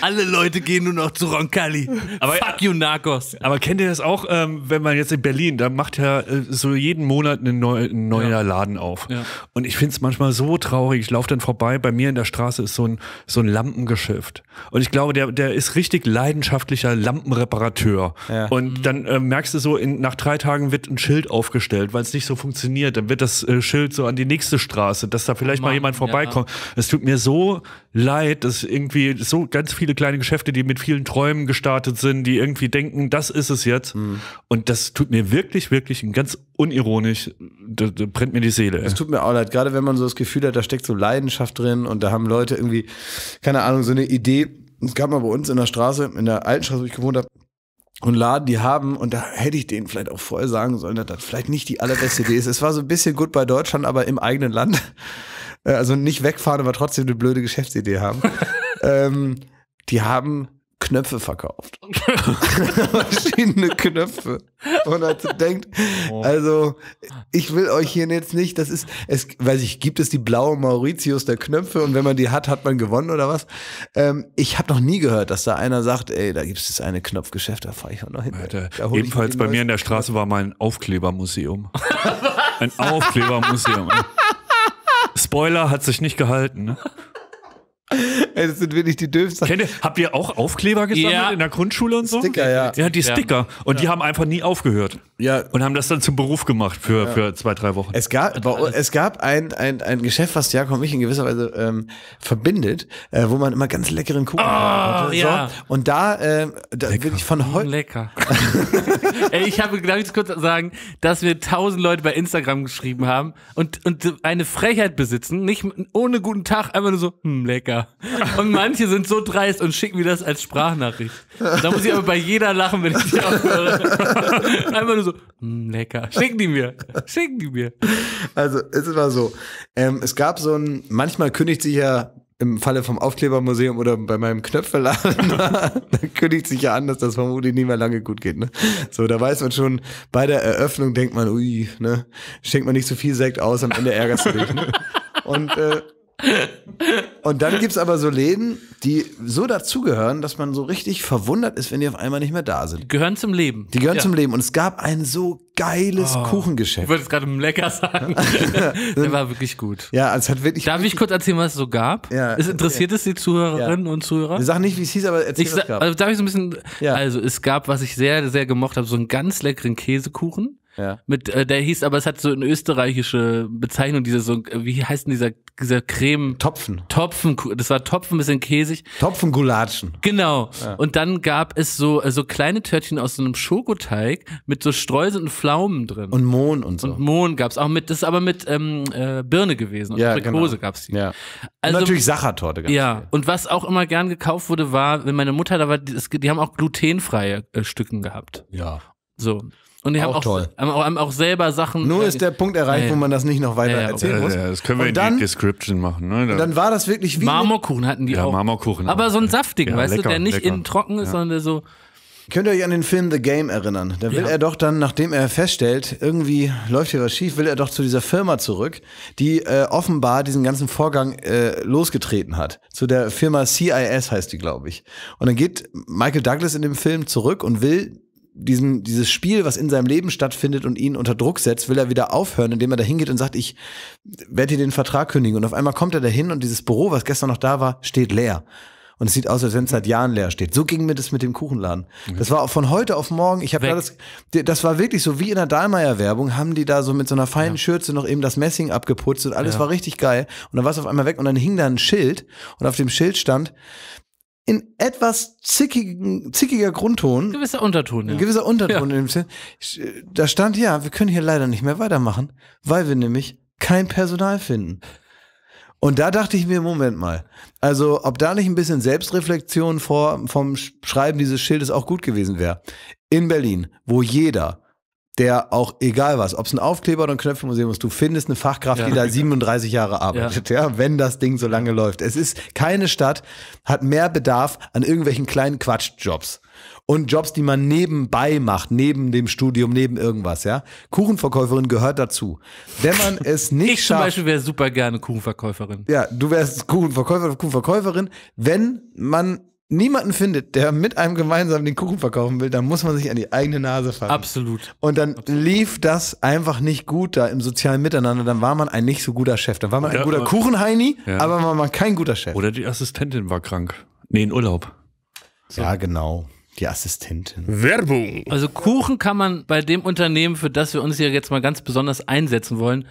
Alle Leute gehen nur noch zu Roncalli. Aber- Fuck you, Narcos. Aber kennt ihr das auch, ähm, wenn man jetzt in Berlin, da macht ja äh, so jeden Monat ein, neu, ein neuer Ja. Laden auf. Ja. Und ich finde es manchmal so traurig. Ich laufe dann vorbei, bei mir in der Straße ist so ein, so ein Lampengeschäft. Und ich glaube, der, der ist richtig leidenschaftlicher Lampenreparateur. Ja. Und dann äh, merkst du so, in, nach drei Tagen wird ein Schild aufgestellt, weil es nicht so funktioniert. Dann wird das äh, Schild so an die nächste Straße, dass da vielleicht mal Mann, jemand vorbeikommt. Es tut mir so leid, dass irgendwie so ganz viele kleine Geschäfte, die mit vielen Träumen gestartet sind, die irgendwie denken, das ist es jetzt. Mhm. Und das tut mir wirklich, wirklich ganz unironisch, da, da brennt mir die Seele. Es tut mir auch leid, gerade wenn man so das Gefühl hat, da steckt so Leidenschaft drin und da haben Leute irgendwie, keine Ahnung, so eine Idee. Es gab mal bei uns in der Straße, in der alten Straße, wo ich gewohnt habe, und Laden, die haben, und da hätte ich denen vielleicht auch vorher sagen sollen, dass das vielleicht nicht die allerbeste Idee ist. Es war so ein bisschen gut bei Deutschland, aber im eigenen Land. Äh, Also nicht wegfahren, aber trotzdem eine blöde Geschäftsidee haben. Ähm, die haben Knöpfe verkauft. Verschiedene Knöpfe. Und also denkt, also ich will euch hier jetzt nicht, das ist, es, weiß ich, gibt es die blaue Mauritius der Knöpfe und wenn man die hat, hat man gewonnen oder was? Ähm, ich habe noch nie gehört, dass da einer sagt, ey, da gibt es das eine Knopfgeschäft, da fahre ich auch noch hin. Alter, Ebenfalls bei mir in der Straße war mal ein Aufklebermuseum. ein Aufklebermuseum. Spoiler hat sich nicht gehalten. Ne? Ey, das sind wirklich die dürfsten. Kennt ihr, habt ihr auch Aufkleber gesammelt Ja. in der Grundschule und so? Sticker, ja. Ja, die Sticker. Und die haben einfach nie aufgehört. Ja, Und haben das dann zum Beruf gemacht für, für zwei, drei Wochen. Es gab, es gab ein, ein, ein Geschäft, was Jakob und mich in gewisser Weise ähm, verbindet, äh, wo man immer ganz leckeren Kuchen haben konnte. ja. Und da, äh, da wirklich von heute. Lecker. Ey, ich habe, darf ich kurz sagen, dass wir tausend Leute bei Instagram geschrieben haben und, und eine Frechheit besitzen, nicht ohne guten Tag, einfach nur so, hm, lecker. Und manche sind so dreist und schicken mir das als Sprachnachricht. Da muss ich aber bei jeder lachen, wenn ich die aufhöre. Einfach nur so, hm, lecker. Schicken die mir. Schicken die mir. Also es war so, ähm, es gab so ein, manchmal kündigt sich ja im Falle vom Aufklebermuseum oder bei meinem Knöpfeladen, da kündigt sich ja an, dass das vermutlich nie mehr lange gut geht. Ne? So, da weiß man schon, bei der Eröffnung denkt man, ui, ne, schenkt man nicht so viel Sekt aus, am Ende ärgerst du dich. Ne? Und äh, und dann gibt's aber so Läden, die so dazugehören, dass man so richtig verwundert ist, wenn die auf einmal nicht mehr da sind. Gehören zum Leben. Die gehören Ja. zum Leben. Und es gab ein so geiles Ich Kuchengeschäft. wollte es gerade lecker sagen. Der war wirklich gut. Ja, es hat wirklich. Darf ich kurz erzählen, was es so gab? Ja. Es interessiert es die Zuhörerinnen und Zuhörer? Wir sagen nicht, wie es hieß, aber erzähl, Ich was es gab. also darf ich so ein bisschen, Ja. also es gab, was ich sehr, sehr gemocht habe, so einen ganz leckeren Käsekuchen. Ja. Mit, äh, der hieß, aber es hat so eine österreichische Bezeichnung, diese so, wie heißt denn dieser, dieser Creme? Topfen. Topfen, das war Topfen, bisschen käsig. Topfengulatschen. Genau. Und dann gab es so, äh, so kleine Törtchen aus so einem Schokoteig mit so Streusel und Pflaumen drin. Und Mohn und so. Und Mohn gab's auch mit, das ist aber mit ähm, äh, Birne gewesen und Ja, Aprikose genau. gab's die. ja. Also- und natürlich Sachertorte. ganz Ja, viel. und was auch immer gern gekauft wurde, war, wenn meine Mutter da war, die, es- die haben auch glutenfreie äh, Stücken gehabt. Ja. So. Und die haben Auch auch, toll. Haben, auch, haben auch selber Sachen. Nur äh, ist der Punkt erreicht, Ja, wo man das nicht noch weiter Ja, ja, erzählen Ja, muss. ja, das können wir und in dann, die Description machen. Ne? Da- dann war das wirklich wie. Marmorkuchen hatten die ja, auch. Marmorkuchen. Aber auch. so ein saftigen, Ja, weißt lecker, du, der nicht lecker. innen trocken ist, sondern der so. Könnt ihr euch an den Film The Game erinnern? Da will Ja. er doch dann, nachdem er feststellt, irgendwie läuft hier was schief, will er doch zu dieser Firma zurück, die äh, offenbar diesen ganzen Vorgang äh, losgetreten hat. Zu der Firma CIS heißt die, glaube ich. Und dann geht Michael Douglas in dem Film zurück und will diesen, dieses Spiel, was in seinem Leben stattfindet und ihn unter Druck setzt, will er wieder aufhören, indem er da hingeht und sagt, ich werde dir den Vertrag kündigen. Und auf einmal kommt er dahin und dieses Büro, was gestern noch da war, steht leer. Und es sieht aus, als wenn es seit Jahren leer steht. So ging mir das mit dem Kuchenladen. Das war auch von heute auf morgen. Ich habe da das, das war wirklich so wie in der Dahlmeier-Werbung, haben die da so mit so einer feinen Schürze noch eben das Messing abgeputzt und alles war richtig geil. Und dann war es auf einmal weg und dann hing da ein Schild und auf dem Schild stand in etwas zickigen, zickiger Grundton, Gewisser Unterton, ja. ein gewisser Unterton in dem Sinn. Da stand, ja, wir können hier leider nicht mehr weitermachen, weil wir nämlich kein Personal finden. Und da dachte ich mir, Moment mal, also ob da nicht ein bisschen Selbstreflexion vor, vom Sch- Schreiben dieses Schildes auch gut gewesen wäre. In Berlin, wo jeder, der auch egal was, ob es ein Aufkleber oder ein Knöpfelmuseum ist, du findest eine Fachkraft, Ja. die da 37 Jahre arbeitet, ja. wenn das Ding so lange läuft. Es ist, keine Stadt hat mehr Bedarf an irgendwelchen kleinen Quatschjobs. Und Jobs, die man nebenbei macht, neben dem Studium, neben irgendwas, ja. Kuchenverkäuferin gehört dazu. Wenn man es nicht Ich zum schafft, Beispiel wäre super gerne Kuchenverkäuferin. ja, du wärst Kuchenverkäufer, Kuchenverkäuferin. Wenn man niemanden findet, der mit einem gemeinsam den Kuchen verkaufen will, dann muss man sich an die eigene Nase fassen. Absolut. Und dann lief das einfach nicht gut da im sozialen Miteinander. Dann war man ein nicht so guter Chef. Dann war man ein Ja, guter aber- Kuchenheini, Ja. aber man war kein guter Chef. Oder die Assistentin war krank. Nee, in Urlaub. Ja, genau. Die Assistentin. Werbung. Also Kuchen kann man bei dem Unternehmen, für das wir uns hier jetzt mal ganz besonders einsetzen wollen,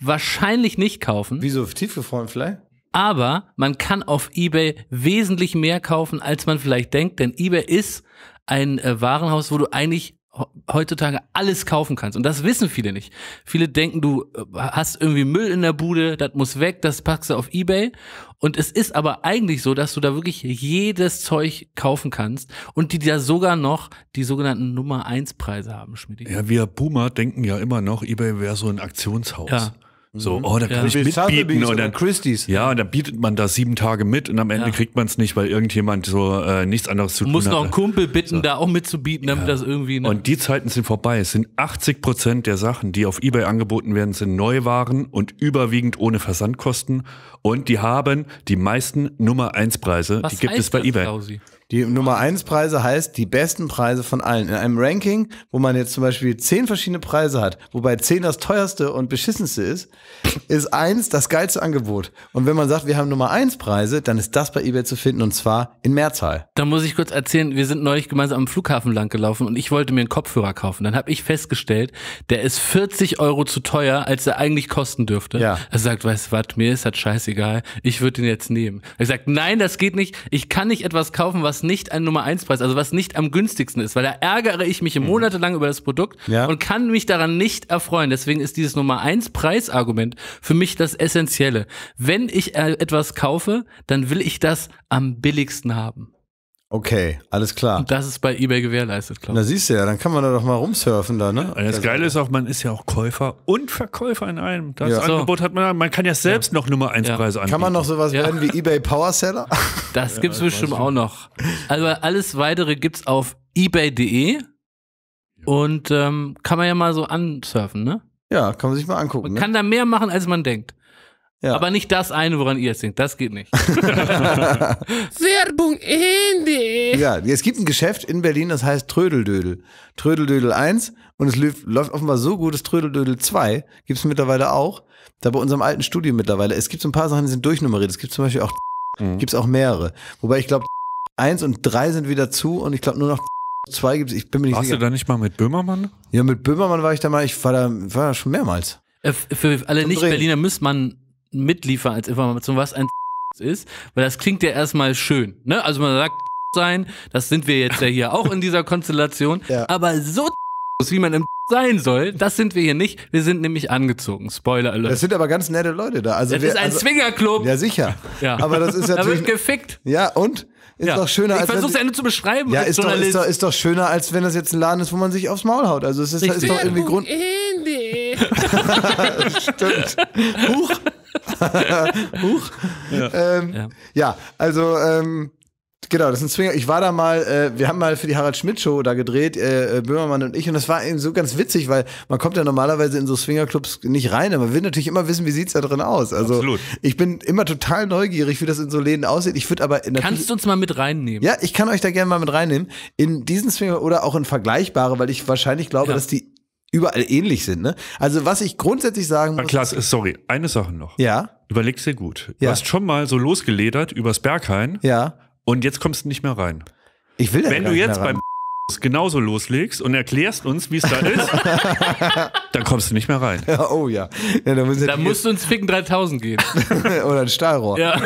wahrscheinlich nicht kaufen. Wieso tiefgefroren vielleicht? Aber man kann auf eBay wesentlich mehr kaufen, als man vielleicht denkt, denn eBay ist ein äh, Warenhaus, wo du eigentlich he- heutzutage alles kaufen kannst. Und das wissen viele nicht. Viele denken, du äh, hast irgendwie Müll in der Bude, das muss weg, das packst du auf eBay. Und es ist aber eigentlich so, dass du da wirklich jedes Zeug kaufen kannst und die da sogar noch die sogenannten Nummer 1 Preise haben, Schmidt. Ja, wir Boomer denken ja immer noch, eBay wäre so ein Aktionshaus. Ja. So, oh, da kann Ja. ich mitbieten und oder dann Christie's. Ja, und dann bietet man da sieben Tage mit und am Ende Ja. kriegt man es nicht, weil irgendjemand so äh, nichts anderes zu Du musst tun noch hat. einen Kumpel bitten, da auch mitzubieten, damit das irgendwie. Ne? Und die Zeiten sind vorbei. Es sind 80 Prozent der Sachen, die auf eBay angeboten werden, sind Neuwaren und überwiegend ohne Versandkosten. Und die haben die meisten Nummer 1 Preise. Was die gibt es bei das, eBay. Klausi? Die Nummer 1 Preise heißt die besten Preise von allen. In einem Ranking, wo man jetzt zum Beispiel zehn verschiedene Preise hat, wobei zehn das teuerste und beschissenste ist, ist eins das geilste Angebot. Und wenn man sagt, wir haben Nummer 1 Preise, dann ist das bei eBay zu finden und zwar in Mehrzahl. Da muss ich kurz erzählen, wir sind neulich gemeinsam am Flughafen lang gelaufen und ich wollte mir einen Kopfhörer kaufen. Dann habe ich festgestellt, der ist 40 Euro zu teuer, als er eigentlich kosten dürfte. Ja. Er sagt, weißt du was, mir ist das scheißegal, ich würde den jetzt nehmen. Er sagt, nein, das geht nicht. Ich kann nicht etwas kaufen, was nicht ein Nummer 1 Preis, also was nicht am günstigsten ist, weil da ärgere ich mich monatelang über das Produkt Ja. und kann mich daran nicht erfreuen. Deswegen ist dieses Nummer 1 Preisargument für mich das Essentielle. Wenn ich äh, etwas kaufe, dann will ich das am billigsten haben. Okay, alles klar. Und das ist bei eBay gewährleistet, glaube Na siehst du ja, dann kann man da doch mal rumsurfen da, ne? Und das Geile ist auch, man ist ja auch Käufer und Verkäufer in einem. Das Ja. Angebot hat man, man kann ja selbst noch Nummer 1 Ja. Preise anbieten. Kann man noch sowas Ja. werden wie eBay Power Seller? Das gibt's bestimmt auch noch. Aber alles weitere gibt's auf ebay.de und ähm, kann man ja mal so ansurfen, ne? Ja, kann man sich mal angucken. Man Ne? kann da mehr machen, als man denkt. Ja. Aber nicht das eine, woran ihr jetzt denkt. Das geht nicht. Werbung Ende. Ja, es gibt ein Geschäft in Berlin, das heißt Trödeldödel. Trödeldödel 1 und es läuft, offenbar so gut, das Trödeldödel 2 gibt es mittlerweile auch. Da bei unserem alten Studio mittlerweile. Es gibt so ein paar Sachen, die sind durchnummeriert. Es gibt zum Beispiel auch, Mhm. gibt es auch mehrere. Wobei ich glaube, 1 und 3 sind wieder zu und ich glaube nur noch 2 gibt es. Ich bin mir nicht Warst sicher. du da nicht mal mit Böhmermann? Ja, mit Böhmermann war ich da mal, ich war da, war da schon mehrmals. Äh, Für alle Nicht-Berliner muss man mitliefern als Information, was ein ist, weil das klingt ja erstmal schön. Ne? Also man sagt sein, das sind wir jetzt ja hier auch in dieser Konstellation, Ja. aber so wie man im sein soll, das sind wir hier nicht. Wir sind nämlich angezogen. Spoiler alert. Das sind aber ganz nette Leute da. Also Das wir, ist ein also, Swingerclub. Ja, sicher. Ja. Aber das ist da natürlich. wird gefickt. Ja, und? Ist ja. doch schöner ich als. wenn- versuch's ja nur zu beschreiben Ja, als ist doch, ist, doch, ist doch schöner, als wenn das jetzt ein Laden ist, wo man sich aufs Maul haut. Also es ist, ist doch irgendwie Grund. Stimmt. Huch. Huch. Ja. Ähm, Ja. ja. also ähm, genau, das ist ein Swinger. Ich war da mal, äh, wir haben mal für die Harald Schmidt Show da gedreht, äh, äh, Böhmermann und ich, und das war eben so ganz witzig, weil man kommt ja normalerweise in so Swingerclubs nicht rein, aber man will natürlich immer wissen, wie sieht's da drin aus. Also Absolut. ich bin immer total neugierig, wie das in so Läden aussieht. Ich würde aber Kannst du uns mal mit reinnehmen? ja, ich kann euch da gerne mal mit reinnehmen. In diesen Swinger oder auch in vergleichbare, weil ich wahrscheinlich glaube, Ja. dass die überall ähnlich sind. Ne? Also was ich grundsätzlich sagen muss. Klaas, sorry, eine Sache noch. Ja, Überleg's dir gut. Du Ja. hast schon mal so losgeledert übers Berghain ja. Und jetzt kommst du nicht mehr rein. Ich will Wenn du jetzt beim genauso loslegst und erklärst uns, wie es da ist, dann kommst du nicht mehr rein. Ja, oh ja. ja da muss Da musst du ins Ficken 3000 gehen. oder ein Stahlrohr. ja.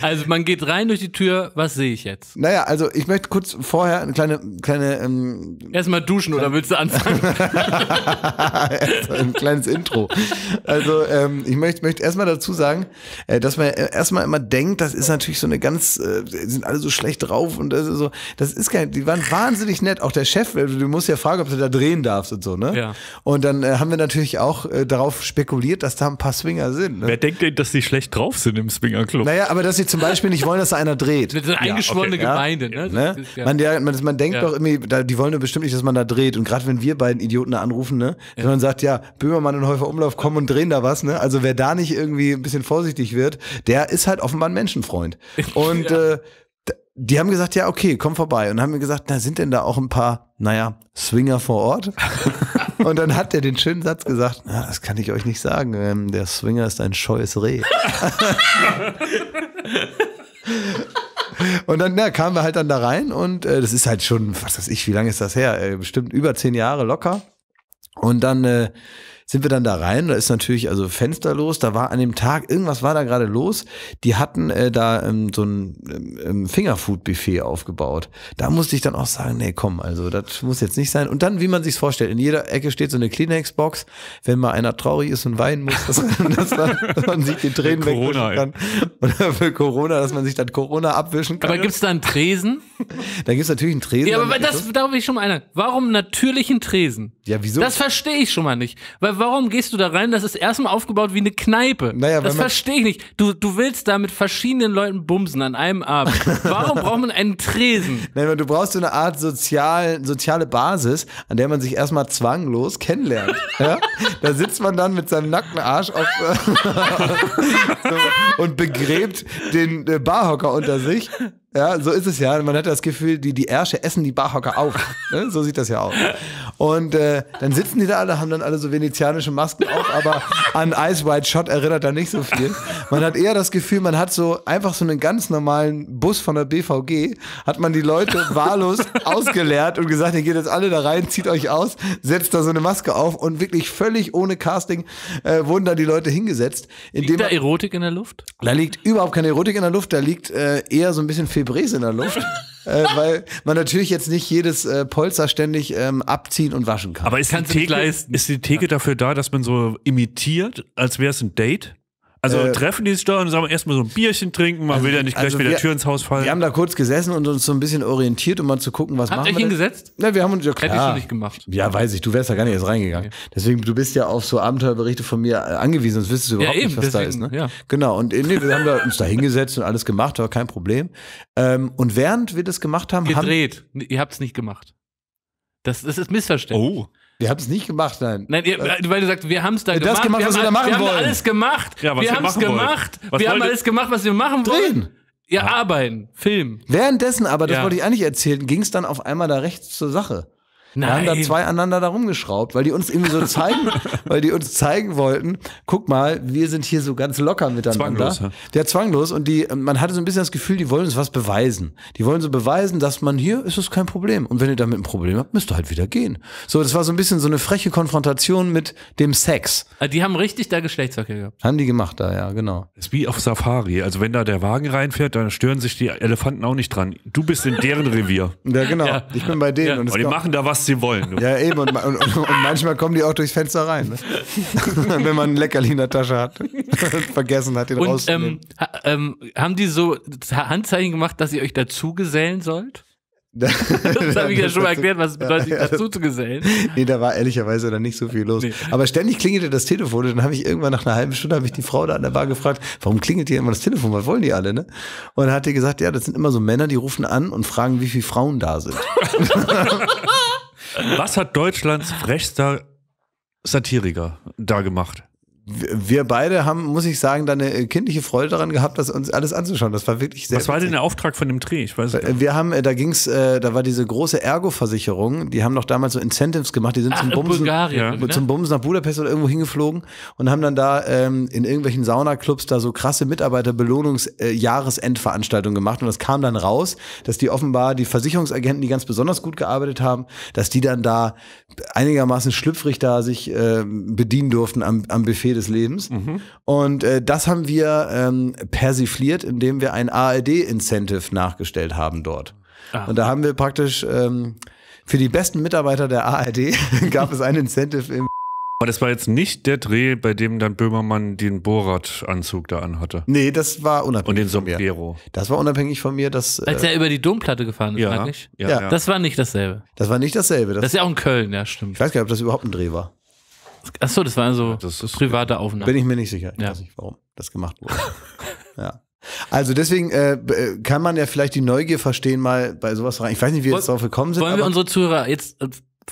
Also man geht rein durch die Tür, was sehe ich jetzt? Naja, also ich möchte kurz vorher eine kleine, kleine ähm, Erstmal duschen oder willst du anfangen? ein kleines Intro. Also ähm, ich möchte, möchte erstmal dazu sagen, äh, dass man erstmal immer denkt, das ist natürlich so eine ganz, äh, sind alle so schlecht drauf und das ist so, das ist kein, die waren wahnsinnig nett. Auch der Chef, äh, du musst ja fragen, ob du da drehen darfst und so, ne? Ja. Und dann äh, haben wir natürlich auch äh, darauf spekuliert, dass da ein paar Swinger sind. Ne? Wer denkt denn, dass die schlecht drauf sind im Swingerclub? Naja, aber dass sie zum Beispiel nicht wollen, dass da einer dreht. Das ist eine eingeschworene okay. Ja. Gemeinde, ne? Das Ne? ist ja- Man, der, man, man denkt Ja. doch irgendwie, da, die wollen doch bestimmt nicht, dass man da dreht. Und gerade wenn wir beiden Idioten da anrufen, ne, wenn man sagt, ja, Böhmermann und Häufer Umlauf kommen und drehen da was, ne? Also wer da nicht irgendwie ein bisschen vorsichtig wird, der ist halt offenbar ein Menschenfreund. Und äh, die haben gesagt, ja, okay, komm vorbei. Und haben mir gesagt, na, sind denn da auch ein paar, naja, Swinger vor Ort? und dann hat er den schönen Satz gesagt, na, das kann ich euch nicht sagen. Ähm, der Swinger ist ein scheues Reh. Und dann ja, kamen wir halt dann da rein und äh, das ist halt schon, was weiß ich, wie lange ist das her? Äh, bestimmt über zehn Jahre locker. Und dann äh, sind wir dann da rein, da ist natürlich also Fenster los, da war an dem Tag, irgendwas war da gerade los, die hatten äh, da ähm, so ein ähm, Fingerfood-Buffet aufgebaut. Da musste ich dann auch sagen, nee, komm, also das muss jetzt nicht sein. Und dann, wie man sich's vorstellt, in jeder Ecke steht so eine Kleenex-Box, wenn mal einer traurig ist und weinen muss, dass, dass, man, dass man sich die Tränen wegwischen kann. Oder für Corona, dass man sich dann Corona abwischen kann. Aber gibt's da einen Tresen? Da gibt's natürlich einen Tresen. Ja, aber das, da will ich schon mal einer. Warum natürlichen Tresen? Ja, wieso? Das verstehe ich schon mal nicht. Weil warum gehst du da rein? Das ist erstmal aufgebaut wie eine Kneipe. Naja, das verstehe ich nicht. Du, du willst da mit verschiedenen Leuten bumsen an einem Abend. Warum braucht man einen Tresen? Nein, du brauchst so eine Art sozial, soziale Basis, an der man sich erstmal zwanglos kennenlernt. Ja? Da sitzt man dann mit seinem nackten Arsch auf, so, und begräbt den äh, Barhocker unter sich. Ja, so ist es ja. Man hat das Gefühl, die, die Ärsche essen die Barhocker auf. Ne? So sieht das ja aus. Und äh, dann sitzen die da alle, haben dann alle so venezianische Masken auf, aber an Ice White Shot erinnert da nicht so viel. Man hat eher das Gefühl, man hat so einfach so einen ganz normalen Bus von der BVG, hat man die Leute wahllos ausgeleert und gesagt, ihr geht jetzt alle da rein, zieht euch aus, setzt da so eine Maske auf und wirklich völlig ohne Casting äh, wurden da die Leute hingesetzt. Liegt da Erotik in der Luft? da liegt überhaupt keine Erotik in der Luft, da liegt äh, eher so ein bisschen Febres in der Luft. äh, weil man natürlich jetzt nicht jedes äh, Polster ständig ähm, abziehen und waschen kann. Aber ist die, Theke, ist die Theke dafür da, dass man so imitiert, als wäre es ein Date? Also Äh, treffen die sich da und sagen erstmal so ein Bierchen trinken, man will ja nicht gleich also wieder wir- Tür ins Haus fallen. wir haben da kurz gesessen und uns so ein bisschen orientiert, um mal zu gucken, was Habt machen ihr euch wir denn? hingesetzt? Ja, wir haben uns ja Hätte ich klar. schon nicht gemacht. Ja, weiß ich, du wärst da gar nicht erst reingegangen. Deswegen, du bist ja auf so Abenteuerberichte von mir äh, angewiesen, sonst wüsstest du überhaupt eben, nicht, was da ist. deswegen, Ne? ja. Genau, und äh, nee, wir haben da uns da hingesetzt und alles gemacht, war kein Problem. Ähm, und während wir das gemacht haben, haben Gedreht. Ihr habt es nicht gemacht. Das, das ist missverständlich. oh. Wir haben es nicht gemacht, nein. Nein, ihr, weil du sagst, wir haben es da Das gemacht. gemacht, wir was haben, wir da machen wir haben wollen. alles gemacht. Ja, was wir wir haben es gemacht. Was wir haben alles gemacht, was wir machen wollen. Drehen. Ja, arbeiten, Film. Währenddessen, aber das Ja. wollte ich eigentlich erzählen, ging es dann auf einmal da rechts zur Sache. Wir haben da Nein. zwei aneinander da rumgeschraubt, weil die uns irgendwie so zeigen, weil die uns zeigen wollten, guck mal, wir sind hier so ganz locker miteinander. Zwanglos, ja. Ja, zwanglos. Und die, man hatte so ein bisschen das Gefühl, die wollen uns was beweisen. Die wollen so beweisen, dass man hier ist es kein Problem. Und wenn ihr damit ein Problem habt, müsst ihr halt wieder gehen. So, das war so ein bisschen so eine freche Konfrontation mit dem Sex. Ah, Die haben richtig da Geschlechtsverkehr gehabt. Haben die gemacht da, ja, genau. Das ist wie auf Safari. Also wenn da der Wagen reinfährt, dann stören sich die Elefanten auch nicht dran. Du bist in deren Revier. Ja, genau. Ja. Ich bin bei denen. Ja. Und, es Und die machen da, was sie wollen. Ja, eben. Und, und, und, manchmal kommen die auch durchs Fenster rein. Ne? Wenn man ein Leckerli in der Tasche hat und vergessen hat, den Und rauszunehmen. ähm, ha, ähm, haben die so Handzeichen gemacht, dass ihr euch dazu gesellen sollt? Das habe ich ja schon mal erklärt, was es bedeutet, sich dazu zu gesellen. Nee, da war ehrlicherweise dann nicht so viel los. Nee. Aber ständig klingelte das Telefon. Und dann habe ich irgendwann nach einer halben Stunde habe ich die Frau da an der Bar gefragt, warum klingelt hier immer das Telefon? Was wollen die alle? Ne? Und dann hat die gesagt, ja, das sind immer so Männer, die rufen an und fragen, wie viele Frauen da sind. Was hat Deutschlands frechster Satiriker da gemacht? Wir- beide haben, muss ich sagen, da eine kindliche Freude daran gehabt, das uns alles anzuschauen. Das war wirklich sehr Was war denn witzig. der Auftrag von dem Dreh? Ich weiß nicht. Äh, Wir haben, äh, da ging's, äh, da war diese große Ergo-Versicherung, die haben doch damals so Incentives gemacht, die sind Ach, zum Bumsen, Bulgarien. Ja. zum Bums nach Budapest oder irgendwo hingeflogen und haben dann da ähm, in irgendwelchen Saunaclubs da so krasse Mitarbeiterbelohnungs-Jahresendveranstaltungen gemacht und es kam dann raus, dass die offenbar die Versicherungsagenten, die ganz besonders gut gearbeitet haben, dass die dann da einigermaßen schlüpfrig da sich äh, bedienen durften am, am Buffet des Lebens. Und äh, das haben wir ähm, persifliert, indem wir ein ARD-Incentive nachgestellt haben dort. Ah. Und da haben wir praktisch ähm, für die besten Mitarbeiter der ARD gab es ein Incentive im Aber das war jetzt nicht der Dreh, bei dem dann Böhmermann den Borat-Anzug da anhatte. Nee, das war Und unabhängig den von mir. Sombrero. Das war unabhängig von mir, das, Als äh, er über die Domplatte gefahren ist, Ja, eigentlich. ja, Ja. ja. Das war nicht dasselbe. das war nicht dasselbe. Das, Das ist ja auch in Köln, ja, stimmt. ich weiß gar nicht, ob das überhaupt ein Dreh war. Achso, das waren so Das ist- private Aufnahmen. Bin ich mir nicht sicher. Ich Ja. weiß nicht, warum das gemacht wurde. ja. Also deswegen äh, äh, kann man ja vielleicht die Neugier verstehen, mal bei sowas rein. Ich weiß nicht, wie wir jetzt drauf gekommen sind. Wollen wir unsere Zuhörer jetzt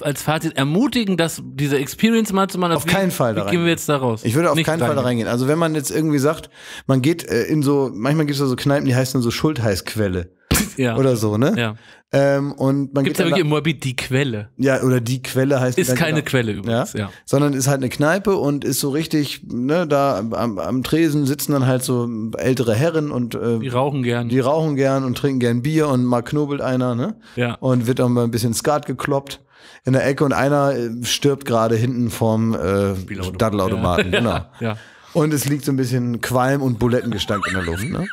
als Fazit ermutigen, dass diese Experience mal zu machen? Auf keinen Fall da Wie gehen wir jetzt da raus? ich würde auf Nicht keinen Fall da reingehen. Also wenn man jetzt irgendwie sagt, man geht äh, in so, manchmal gibt es so Kneipen, die heißen so Schultheißquelle Ja. oder so, ne? ja. Ähm, und man Gibt's geht ja wirklich im Moabit die Quelle. ja oder die Quelle heißt Ist keine genau. Quelle übrigens, ja. sondern ist halt eine Kneipe und ist so richtig, ne, da am, am Tresen sitzen dann halt so ältere Herren und äh, Die rauchen gern. die rauchen gern und trinken gern Bier und mal knobelt einer, ne? Ja. Und wird auch mal ein bisschen Skat gekloppt in der Ecke und einer äh, stirbt gerade hinten vom äh. Dattelautomaten, genau. ja. Und es liegt so ein bisschen Qualm und Bulettengestank in der Luft, ne?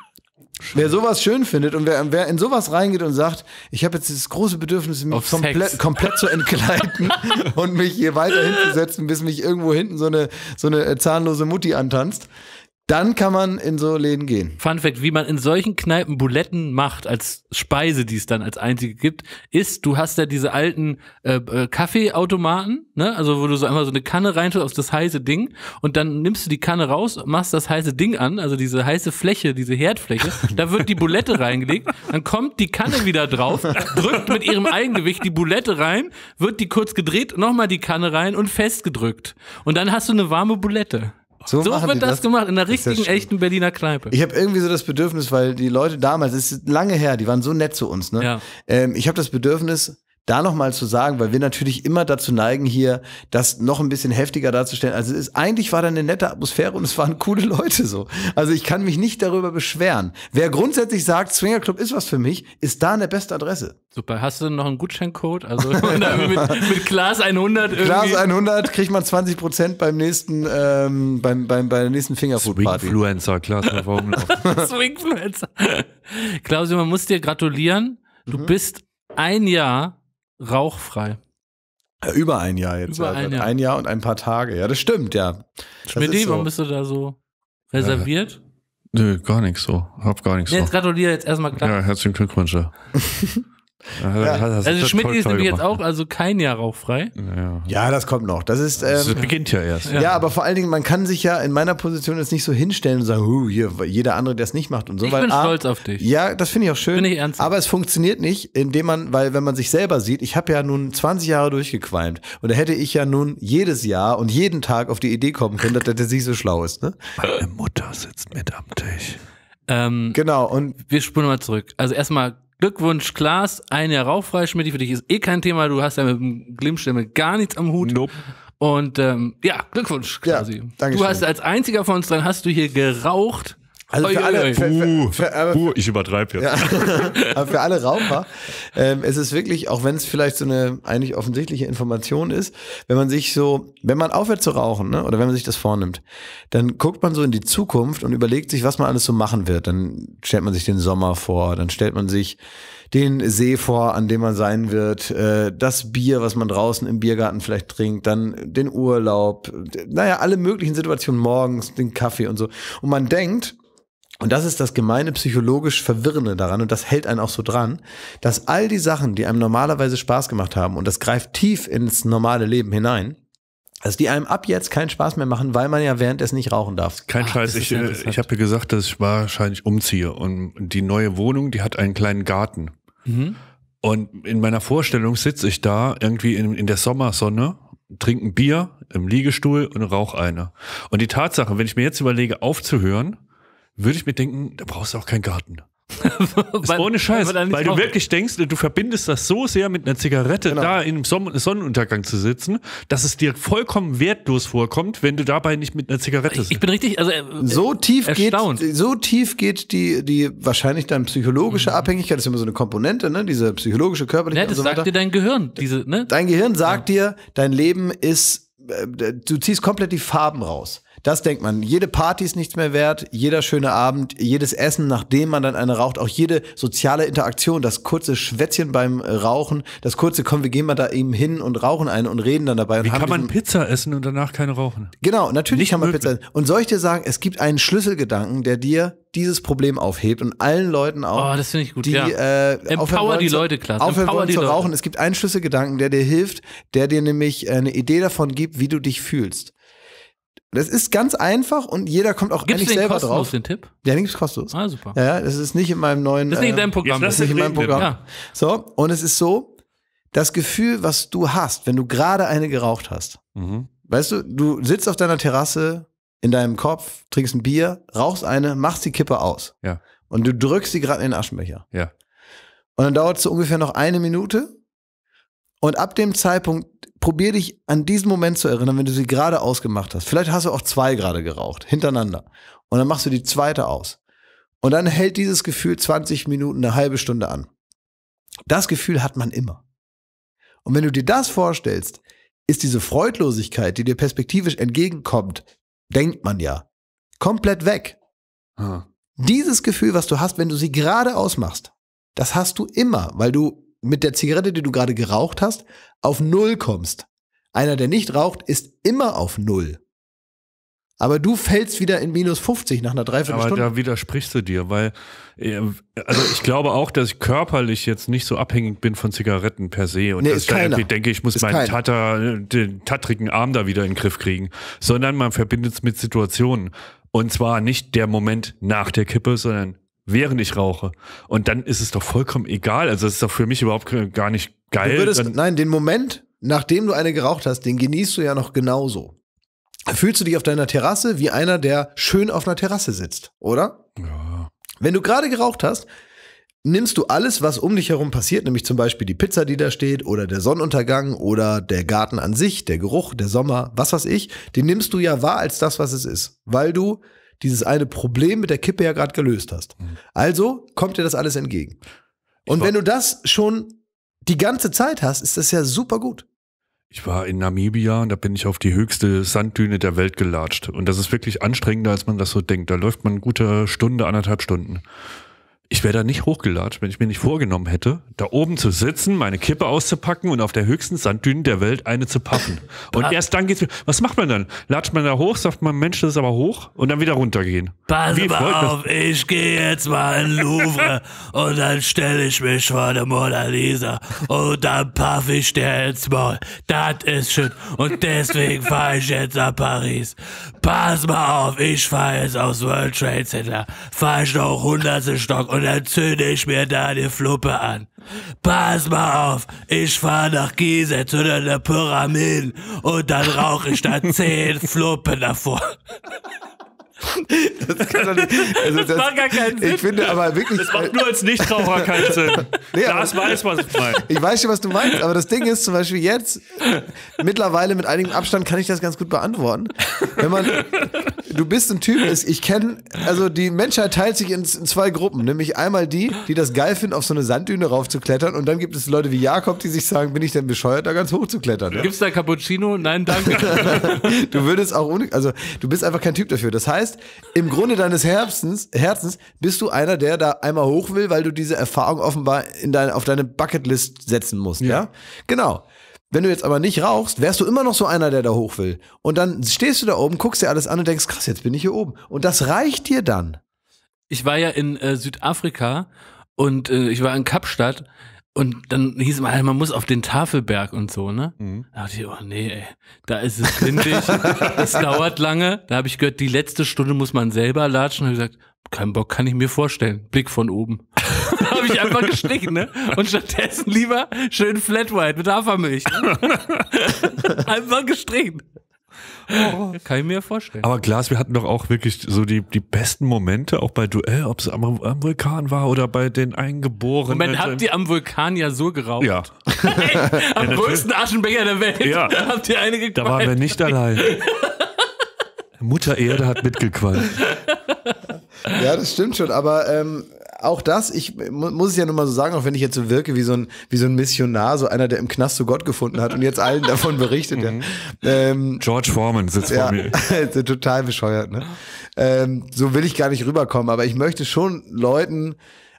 Wer sowas schön findet und wer, wer in sowas reingeht und sagt, ich habe jetzt dieses große Bedürfnis, mich komplett, komplett zu entkleiden und mich hier weiter hinzusetzen, bis mich irgendwo hinten so eine, so eine äh, zahnlose Mutti antanzt, dann kann man in so Läden gehen. Fun Fact, wie man in solchen Kneipen Buletten macht als Speise, die es dann als einzige gibt, ist, du hast ja diese alten äh, äh, Kaffeeautomaten, ne? Also wo du so einmal so eine Kanne reintust auf das heiße Ding und dann nimmst du die Kanne raus, machst das heiße Ding an, also diese heiße Fläche, diese Herdfläche, da wird die Bulette reingelegt, dann kommt die Kanne wieder drauf, drückt mit ihrem Eigengewicht die Bulette rein, wird die kurz gedreht, nochmal die Kanne rein und festgedrückt. Und dann hast du eine warme Bulette. So, machen wird die das, gemacht, in einer richtigen, echten Berliner Kneipe. Ich habe irgendwie so das Bedürfnis, weil die Leute damals, es ist lange her, die waren so nett zu uns. Ne? Ja. Ähm, ich habe das Bedürfnis, da nochmal zu sagen, weil wir natürlich immer dazu neigen, hier das noch ein bisschen heftiger darzustellen. Also es ist, eigentlich war da eine nette Atmosphäre und es waren coole Leute so. Also ich kann mich nicht darüber beschweren. Wer grundsätzlich sagt, Swingerclub ist was für mich, ist da eine beste Adresse. Super. Hast du denn noch einen Gutscheincode? Also mit, mit Glas 100 irgendwie. Glas 100 kriegt man 20 Prozent beim nächsten, ähm, beim, beim, bei der nächsten Fingerfood Party. Swingfluencer, nicht? Swingfluencer. Klausi, man muss dir gratulieren. Mhm. Du bist ein Jahr rauchfrei. Ja, Über ein Jahr jetzt. Über ja. ein Jahr. ein Jahr und ein paar Tage. Ja, das stimmt, ja. Schmidti, so. warum bist du da so reserviert? Nö, gar nichts so. Hab gar nichts Nee, so. jetzt gratuliere jetzt erstmal klar. Ja, herzlichen Glückwunsch. Ja. Ja, das Also Schmidt ist nämlich jetzt auch also kein Jahr rauchfrei. Ja. Ja, das kommt noch. Das ist, Das ähm, beginnt ja erst. ja. aber vor allen Dingen, man kann sich ja in meiner Position jetzt nicht so hinstellen und sagen, huh, hier, jeder andere, der es nicht macht und so. Ich weil bin A, stolz auf dich. Ja, das finde ich auch schön. Bin ich ernst. Aber es funktioniert nicht, indem man, weil wenn man sich selber sieht, ich habe ja nun 20 Jahre durchgequalmt und da hätte ich ja nun jedes Jahr und jeden Tag auf die Idee kommen können, dass das nicht so schlau ist. Ne? Meine Mutter sitzt mit am Tisch. Ähm, Genau, und wir spulen mal zurück. Also erstmal Glückwunsch, Klaas, ein Jahr rauchfrei, Schmidt, für dich ist eh kein Thema, du hast ja mit dem Glimmstämme gar nichts am Hut. Nope. Und ähm, ja, Glückwunsch, Ja, quasi. Dankeschön. du hast als einziger von uns dran, hast du hier geraucht. Also für alle, für, für, für, aber ich übertreibe jetzt. Aber für alle Raucher, ähm, es ist wirklich, auch wenn es vielleicht so eine eigentlich offensichtliche Information ist, wenn man sich so, wenn man aufhört zu rauchen, ne, oder wenn man sich das vornimmt, dann guckt man so in die Zukunft und überlegt sich, was man alles so machen wird. Dann stellt man sich den Sommer vor, dann stellt man sich den See vor, an dem man sein wird, äh, das Bier, was man draußen im Biergarten vielleicht trinkt, dann den Urlaub, naja, alle möglichen Situationen morgens, den Kaffee und so. Und man denkt, und das ist das gemeine psychologisch Verwirrende daran und das hält einen auch so dran, dass all die Sachen, die einem normalerweise Spaß gemacht haben und das greift tief ins normale Leben hinein, dass die einem ab jetzt keinen Spaß mehr machen, weil man ja währenddessen nicht rauchen darf. Kein Ach, Scheiß, ich, äh, ich habe ja gesagt, dass ich wahrscheinlich umziehe. Und die neue Wohnung, die hat einen kleinen Garten. Mhm. Und in meiner Vorstellung sitze ich da irgendwie in, in der Sommersonne, trinke ein Bier im Liegestuhl und rauche eine. Und die Tatsache, wenn ich mir jetzt überlege, aufzuhören, würde ich mir denken, da brauchst du auch keinen Garten. Ist Weil- ohne Scheiß, weil weil du wirklich denkst, du verbindest das so sehr mit einer Zigarette Genau. da im Son Sonnenuntergang zu sitzen, dass es dir vollkommen wertlos vorkommt, wenn du dabei nicht mit einer Zigarette Ich, ich sitzt. bin richtig, also äh, So tief geht, erstaunt. so tief geht die, die wahrscheinlich dann psychologische Abhängigkeit, das ist immer so eine Komponente, ne, diese psychologische, körperliche ja, und das so weiter. sagt dir dein Gehirn, diese, ne? Dein Gehirn sagt dir, dein Leben ist, äh, du ziehst komplett die Farben raus. Das denkt man. Jede Party ist nichts mehr wert, jeder schöne Abend, jedes Essen, nachdem man dann eine raucht, auch jede soziale Interaktion, das kurze Schwätzchen beim Rauchen, das kurze, komm, wir gehen mal da eben hin und rauchen eine und reden dann dabei. Und Wie haben kann man diesen- Pizza essen und danach keine rauchen? Genau, natürlich Nicht kann man möglich. Pizza essen. Und soll ich dir sagen, es gibt einen Schlüsselgedanken, der dir dieses Problem aufhebt und allen Leuten auch, Oh, das finde ich gut, die ja. äh, Empower aufhören wollen die Leute, Klaas. Aufhören Empower wollen die zu Leute. rauchen. Es gibt einen Schlüsselgedanken, der dir hilft, der dir nämlich eine Idee davon gibt, wie du dich fühlst. Das ist ganz einfach und jeder kommt auch Gibst du eigentlich selber kostenlos, drauf. den Tipp? Ja, den gibt's kostenlos. Ah, super. Ja, das ist nicht in meinem neuen. Das ist nicht in deinem Programm. jetzt lass das ist nicht in meinem Programm. Ja. So, und es ist so, das Gefühl, was du hast, wenn du gerade eine geraucht hast, Mhm. Weißt du, du sitzt auf deiner Terrasse in deinem Kopf, trinkst ein Bier, rauchst eine, machst die Kippe aus. Ja. Und du drückst sie gerade in den Aschenbecher. Ja. Und dann dauert es so ungefähr noch eine Minute. Und ab dem Zeitpunkt, probier dich an diesen Moment zu erinnern, wenn du sie gerade ausgemacht hast. Vielleicht hast du auch zwei gerade geraucht, hintereinander. Und dann machst du die zweite aus. Und dann hält dieses Gefühl 20 Minuten, eine halbe Stunde an. Das Gefühl hat man immer. Und wenn du dir das vorstellst, ist diese Freudlosigkeit, die dir perspektivisch entgegenkommt, denkt man ja, komplett weg. Ah. Dieses Gefühl, was du hast, wenn du sie gerade ausmachst, das hast du immer, weil du mit der Zigarette, die du gerade geraucht hast, auf Null kommst. Einer, der nicht raucht, ist immer auf Null. Aber du fällst wieder in minus 50 nach einer Aber Dreiviertelstunde. da widersprichst du dir, weil äh, also ich glaube auch, dass ich körperlich jetzt nicht so abhängig bin von Zigaretten per se und Nee, dass ist ich da keiner. irgendwie denke, ich muss Ist meinen. Tatter, den tattrigen Arm da wieder in den Griff kriegen, sondern man verbindet es mit Situationen und zwar nicht der Moment nach der Kippe, sondern während ich rauche und dann ist es doch vollkommen egal, also es ist doch für mich überhaupt gar nicht geil. Du würdest, nein, den Moment, nachdem du eine geraucht hast, den genießt du ja noch genauso. Fühlst du dich auf deiner Terrasse wie einer, der schön auf einer Terrasse sitzt, oder? ja. Wenn du gerade geraucht hast, nimmst du alles, was um dich herum passiert, nämlich zum Beispiel die Pizza, die da steht, oder der Sonnenuntergang oder der Garten an sich, der Geruch, der Sommer, was weiß ich, den nimmst du ja wahr als das, was es ist, weil du dieses eine Problem mit der Kippe ja gerade gelöst hast. Also kommt dir das alles entgegen. Und wenn du das schon die ganze Zeit hast, ist das ja super gut. Ich war in Namibia und da bin ich auf die höchste Sanddüne der Welt gelatscht. Und das ist wirklich anstrengender, als man das so denkt. Da läuft man eine gute Stunde, anderthalb Stunden. Ich wäre da nicht hochgelatscht, wenn ich mir nicht vorgenommen hätte, da oben zu sitzen, meine Kippe auszupacken und auf der höchsten Sanddüne der Welt eine zu paffen. Und erst dann geht's. Was macht man dann? Latscht man da hoch, sagt man, Mensch, das ist aber hoch und dann wieder runtergehen. Pass Wie mal das? auf, ich gehe jetzt mal in Louvre und dann stelle ich mich vor der Mona Lisa und dann paff ich der ins Maul. Das ist schön und deswegen fahre ich jetzt nach Paris. Pass mal auf, ich fahre jetzt aufs World Trade Center, fahre ich noch hundertste Stock und dann zünde ich mir da die Fluppe an. Pass mal auf, ich fahre nach Gizeh zu den Pyramiden und dann rauche ich da zehn Fluppen davor. Das kann doch nicht, also das, macht gar keinen Sinn. Ich finde aber wirklich. Das macht nur als Nichtraucher keinen Sinn. Nee, aber- das weiß, was ich meine. Ich weiß schon, was du meinst, aber das Ding ist zum Beispiel jetzt, mittlerweile mit einigem Abstand kann ich das ganz gut beantworten. Wenn man, du bist ein Typ, ich kenne, also die Menschheit teilt sich in, in zwei Gruppen, nämlich einmal die, die das geil finden, auf so eine Sanddüne raufzuklettern und dann gibt es Leute wie Jakob, die sich sagen, bin ich denn bescheuert, da ganz hoch zu klettern. Ja? Gibt's da Cappuccino? Nein, danke. Du würdest auch ohne, also du bist einfach kein Typ dafür. Das heißt, im Grunde deines Herzens, Herzens bist du einer, der da einmal hoch will, weil du diese Erfahrung offenbar in deine, auf deine Bucketlist setzen musst, ja? Genau. Wenn du jetzt aber nicht rauchst, wärst du immer noch so einer, der da hoch will. Und dann stehst du da oben, guckst dir alles an und denkst, krass, jetzt bin ich hier oben. Und das reicht dir dann. Ich war ja in äh, Südafrika und äh, ich war in Kapstadt und dann hieß mal, man muss auf den Tafelberg und so, ne? Da dachte ich, oh nee, ey, da ist es windig, es dauert lange. Da habe ich gehört, die letzte Stunde muss man selber latschen. Da habe ich gesagt, kein Bock, kann ich mir vorstellen. Blick von oben. da habe ich einfach gestrichen, ne? Und stattdessen lieber schön Flat White mit Hafermilch. Ne? einfach gestrichen. Kann ich mir vorstellen. Aber Glas, wir hatten doch auch wirklich so die, die besten Momente, auch bei Duell, ob es am, am Vulkan war oder bei den Eingeborenen. Moment, habt ihr am Vulkan ja so geraucht? Ja, Am größten Aschenbecher der Welt. Ja. Habt ihr eine da waren wir nicht allein. Mutter Erde hat mitgequalmt. Ja, das stimmt schon, aber ähm, auch das, ich mu muss es ja nur mal so sagen, auch wenn ich jetzt so wirke wie so ein, wie so ein Missionar, so einer, der im Knast zu Gott gefunden hat und jetzt allen davon berichtet. ja. ähm, George Foreman sitzt ja, vor mir. total bescheuert, ne? Ähm, so will ich gar nicht rüberkommen, aber ich möchte schon Leuten,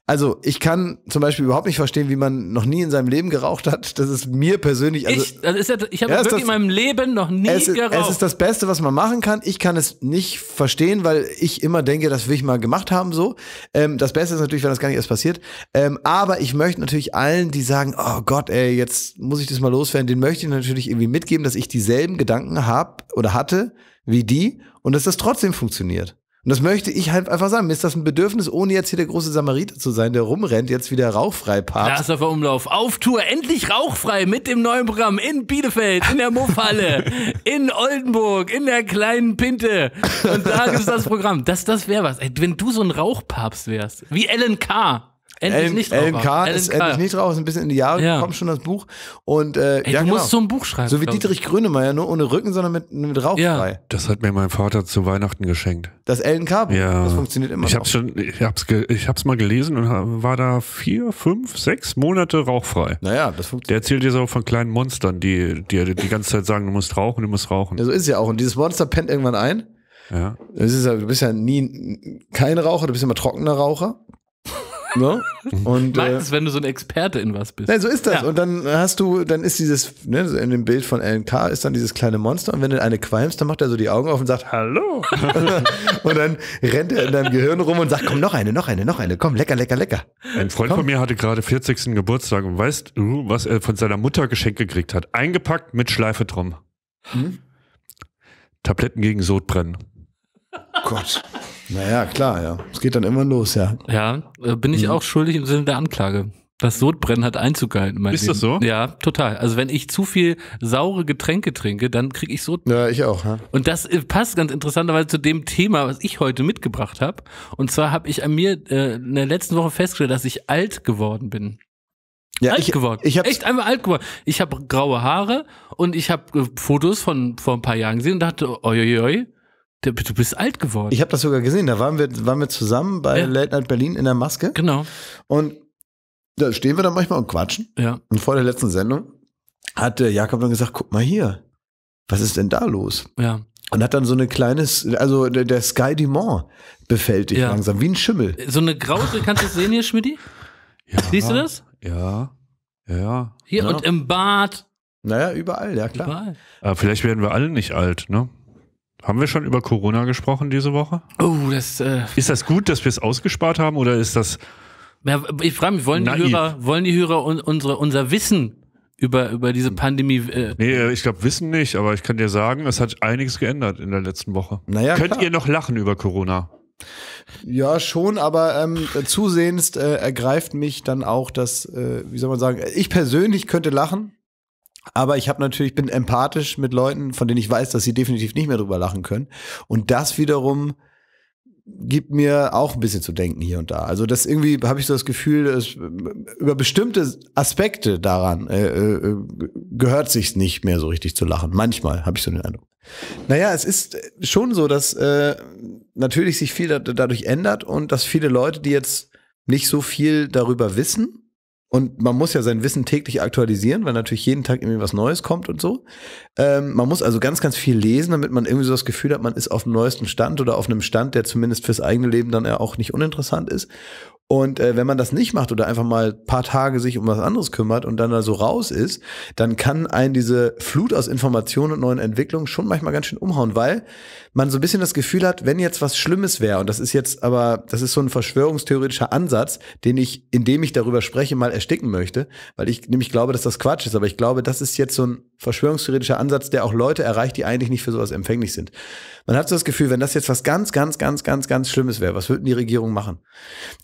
also ich kann zum Beispiel überhaupt nicht verstehen, wie man noch nie in seinem Leben geraucht hat. Das ist mir persönlich, also ich, das ist ja, ich habe Ja, wirklich das- in meinem Leben noch nie es ist, geraucht. es ist das Beste, was man machen kann. Ich kann es nicht verstehen, weil ich immer denke, das will ich mal gemacht haben so. Ähm, das Beste ist natürlich, wenn das gar nicht erst passiert. Ähm, aber ich möchte natürlich allen, die sagen, oh Gott, ey, jetzt muss ich das mal loswerden, den möchte ich natürlich irgendwie mitgeben, dass ich dieselben Gedanken habe oder hatte wie die und dass das trotzdem funktioniert. Und das möchte ich halt einfach sagen. Mir ist das ein Bedürfnis, ohne jetzt hier der große Samariter zu sein, der rumrennt, jetzt wieder rauchfrei Papst. Glasdorfer Umlauf auf Tour, endlich rauchfrei mit dem neuen Programm in Bielefeld, in der Muffhalle, in Oldenburg, in der kleinen Pinte. Und da ist das Programm. Das, das wäre was. Ey, wenn du so ein Rauchpapst wärst, wie Ellen K. Endlich Ellen, nicht Ellen K. ist endlich nicht raus, ist ein bisschen in die Jahre Ja. gekommen, schon das Buch. Und äh, Ey, ja, du genau. musst so ein Buch schreiben. So wie. Dietrich Grönemeyer, nur ohne Rücken, sondern mit, mit rauchfrei. Das hat mir mein Vater zu Weihnachten geschenkt. Das LNK-Buch, Ja. das funktioniert immer Ich noch. hab's schon, ich hab's, ge, ich hab's mal gelesen und war da vier, fünf, sechs Monate rauchfrei. naja, das funktioniert. Der erzählt dir so von kleinen Monstern, die dir die, die ganze Zeit sagen, du musst rauchen, du musst rauchen. Ja, so ist es ja auch. Und dieses Monster pennt irgendwann ein. Ja. Das ist ja, du bist ja nie kein Raucher, du bist immer trockener Raucher. So. Und, Mag äh, es, wenn du so ein Experte in was bist. Nein, so ist das. Ja. Und dann hast du, dann ist dieses, ne, in dem Bild von LNK ist dann dieses kleine Monster und wenn du eine qualmst, dann macht er so die Augen auf und sagt, hallo. und dann rennt er in deinem Gehirn rum und sagt, komm, noch eine, noch eine, noch eine, komm, lecker, lecker, lecker. Ein Freund von mir hatte gerade 40. Geburtstag und weißt du, was er von seiner Mutter geschenkt gekriegt hat? Eingepackt mit Schleife drum. Hm? Tabletten gegen Sodbrennen. Gott. Naja, klar, ja. Es geht dann immer los, ja. Ja, äh, bin ich auch schuldig im Sinne der Anklage. Das Sodbrennen hat Einzug gehalten. in mein Ist das Leben. so? Ja, total. Also wenn ich zu viel saure Getränke trinke, dann kriege ich Sodbrennen. Ja, ich auch, ja. Und das äh, passt ganz interessanterweise zu dem Thema, was ich heute mitgebracht habe. Und zwar habe ich an mir äh, in der letzten Woche festgestellt, dass ich alt geworden bin. Ja, alt ich, geworden. Ich Echt einfach alt geworden. Ich habe graue Haare und ich habe äh, Fotos von vor ein paar Jahren gesehen und dachte, oi, oi, oi, du du bist alt geworden. ich habe das sogar gesehen. Da waren wir, waren wir zusammen bei Ja. Late Night Berlin in der Maske genau. und da stehen wir dann manchmal und quatschen. Ja. Und vor der letzten Sendung hat Jakob dann gesagt, guck mal hier, was ist denn da los? Ja. Und hat dann so eine kleines, also der, der Sky Dumont befällt dich Ja. langsam, wie ein Schimmel. So eine graue, kannst du das sehen hier, Schmidti? Ja, Siehst du das? Ja. Ja. Hier Ja. und im Bad. Naja, überall, ja klar. Überall. Aber vielleicht werden wir alle nicht alt, ne? Haben wir schon über Corona gesprochen diese Woche? Oh, das, äh, Ist das gut, dass wir es ausgespart haben oder ist das ja, ich frage mich, wollen die. Hörer, wollen die Hörer un, unsere, unser Wissen über, über diese Pandemie, äh, Nee, äh, ich glaube, wissen nicht, aber ich kann dir sagen, es hat einiges geändert in der letzten Woche. Naja, Könnt klar. ihr noch lachen über Corona? Ja, schon, aber ähm, zusehends äh, ergreift mich dann auch das, äh, wie soll man sagen, ich persönlich könnte lachen, aber ich habe natürlich, bin empathisch mit Leuten, von denen ich weiß, dass sie definitiv nicht mehr drüber lachen können. Und das wiederum gibt mir auch ein bisschen zu denken hier und da. Also das irgendwie habe ich so das Gefühl, es, über bestimmte Aspekte daran äh, äh, gehört sich nicht mehr so richtig zu lachen. Manchmal habe ich so den Eindruck. Naja, es ist schon so, dass äh, natürlich sich viel da, dadurch ändert und dass viele Leute, die jetzt nicht so viel darüber wissen, und man muss ja sein Wissen täglich aktualisieren, weil natürlich jeden Tag irgendwie was Neues kommt und so. Ähm, man muss also ganz, ganz viel lesen, damit man irgendwie so das Gefühl hat, man ist auf dem neuesten Stand oder auf einem Stand, der zumindest fürs eigene Leben dann ja auch nicht uninteressant ist. Und äh, wenn man das nicht macht oder einfach mal paar Tage sich um was anderes kümmert und dann da so raus ist, dann kann einen diese Flut aus Informationen und neuen Entwicklungen schon manchmal ganz schön umhauen, weil man so ein bisschen das Gefühl hat, wenn jetzt was Schlimmes wäre, und das ist jetzt aber, das ist so ein verschwörungstheoretischer Ansatz, den ich, indem ich darüber spreche, mal ersticken möchte, weil ich nämlich glaube, dass das Quatsch ist, aber ich glaube, das ist jetzt so ein verschwörungstheoretischer Ansatz, der auch Leute erreicht, die eigentlich nicht für sowas empfänglich sind. Man hat so das Gefühl, wenn das jetzt was ganz, ganz, ganz, ganz, ganz Schlimmes wäre, was würden die Regierungen machen?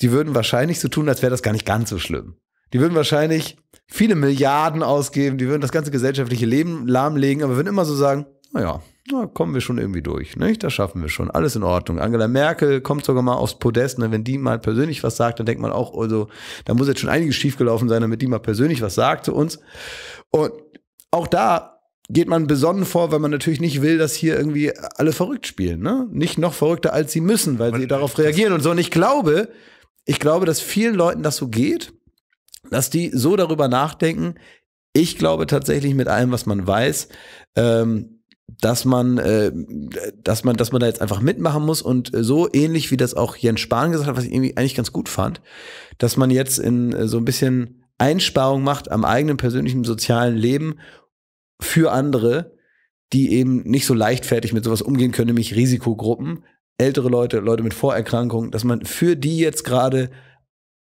Die würden wahrscheinlich so tun, als wäre das gar nicht ganz so schlimm. Die würden wahrscheinlich viele Milliarden ausgeben, die würden das ganze gesellschaftliche Leben lahmlegen, aber würden immer so sagen, naja, da kommen wir schon irgendwie durch, nicht? Das schaffen wir schon, alles in Ordnung. Angela Merkel kommt sogar mal aufs Podest, ne? wenn die mal persönlich was sagt, dann denkt man auch, also, da muss jetzt schon einiges schiefgelaufen sein, damit die mal persönlich was sagt zu uns. Und auch da geht man besonnen vor, weil man natürlich nicht will, dass hier irgendwie alle verrückt spielen, ne? Nicht noch verrückter als sie müssen, weil sie darauf reagieren und so. Und ich glaube, ich glaube, dass vielen Leuten das so geht, dass die so darüber nachdenken. Ich glaube tatsächlich mit allem, was man weiß, ähm, dass man, äh, dass man, dass man da jetzt einfach mitmachen muss und so ähnlich wie das auch Jens Spahn gesagt hat, was ich irgendwie eigentlich ganz gut fand, dass man jetzt in äh, so ein bisschen Einsparung macht am eigenen persönlichen sozialen Leben für andere, die eben nicht so leichtfertig mit sowas umgehen können, nämlich Risikogruppen, ältere Leute, Leute mit Vorerkrankungen, dass man für die jetzt gerade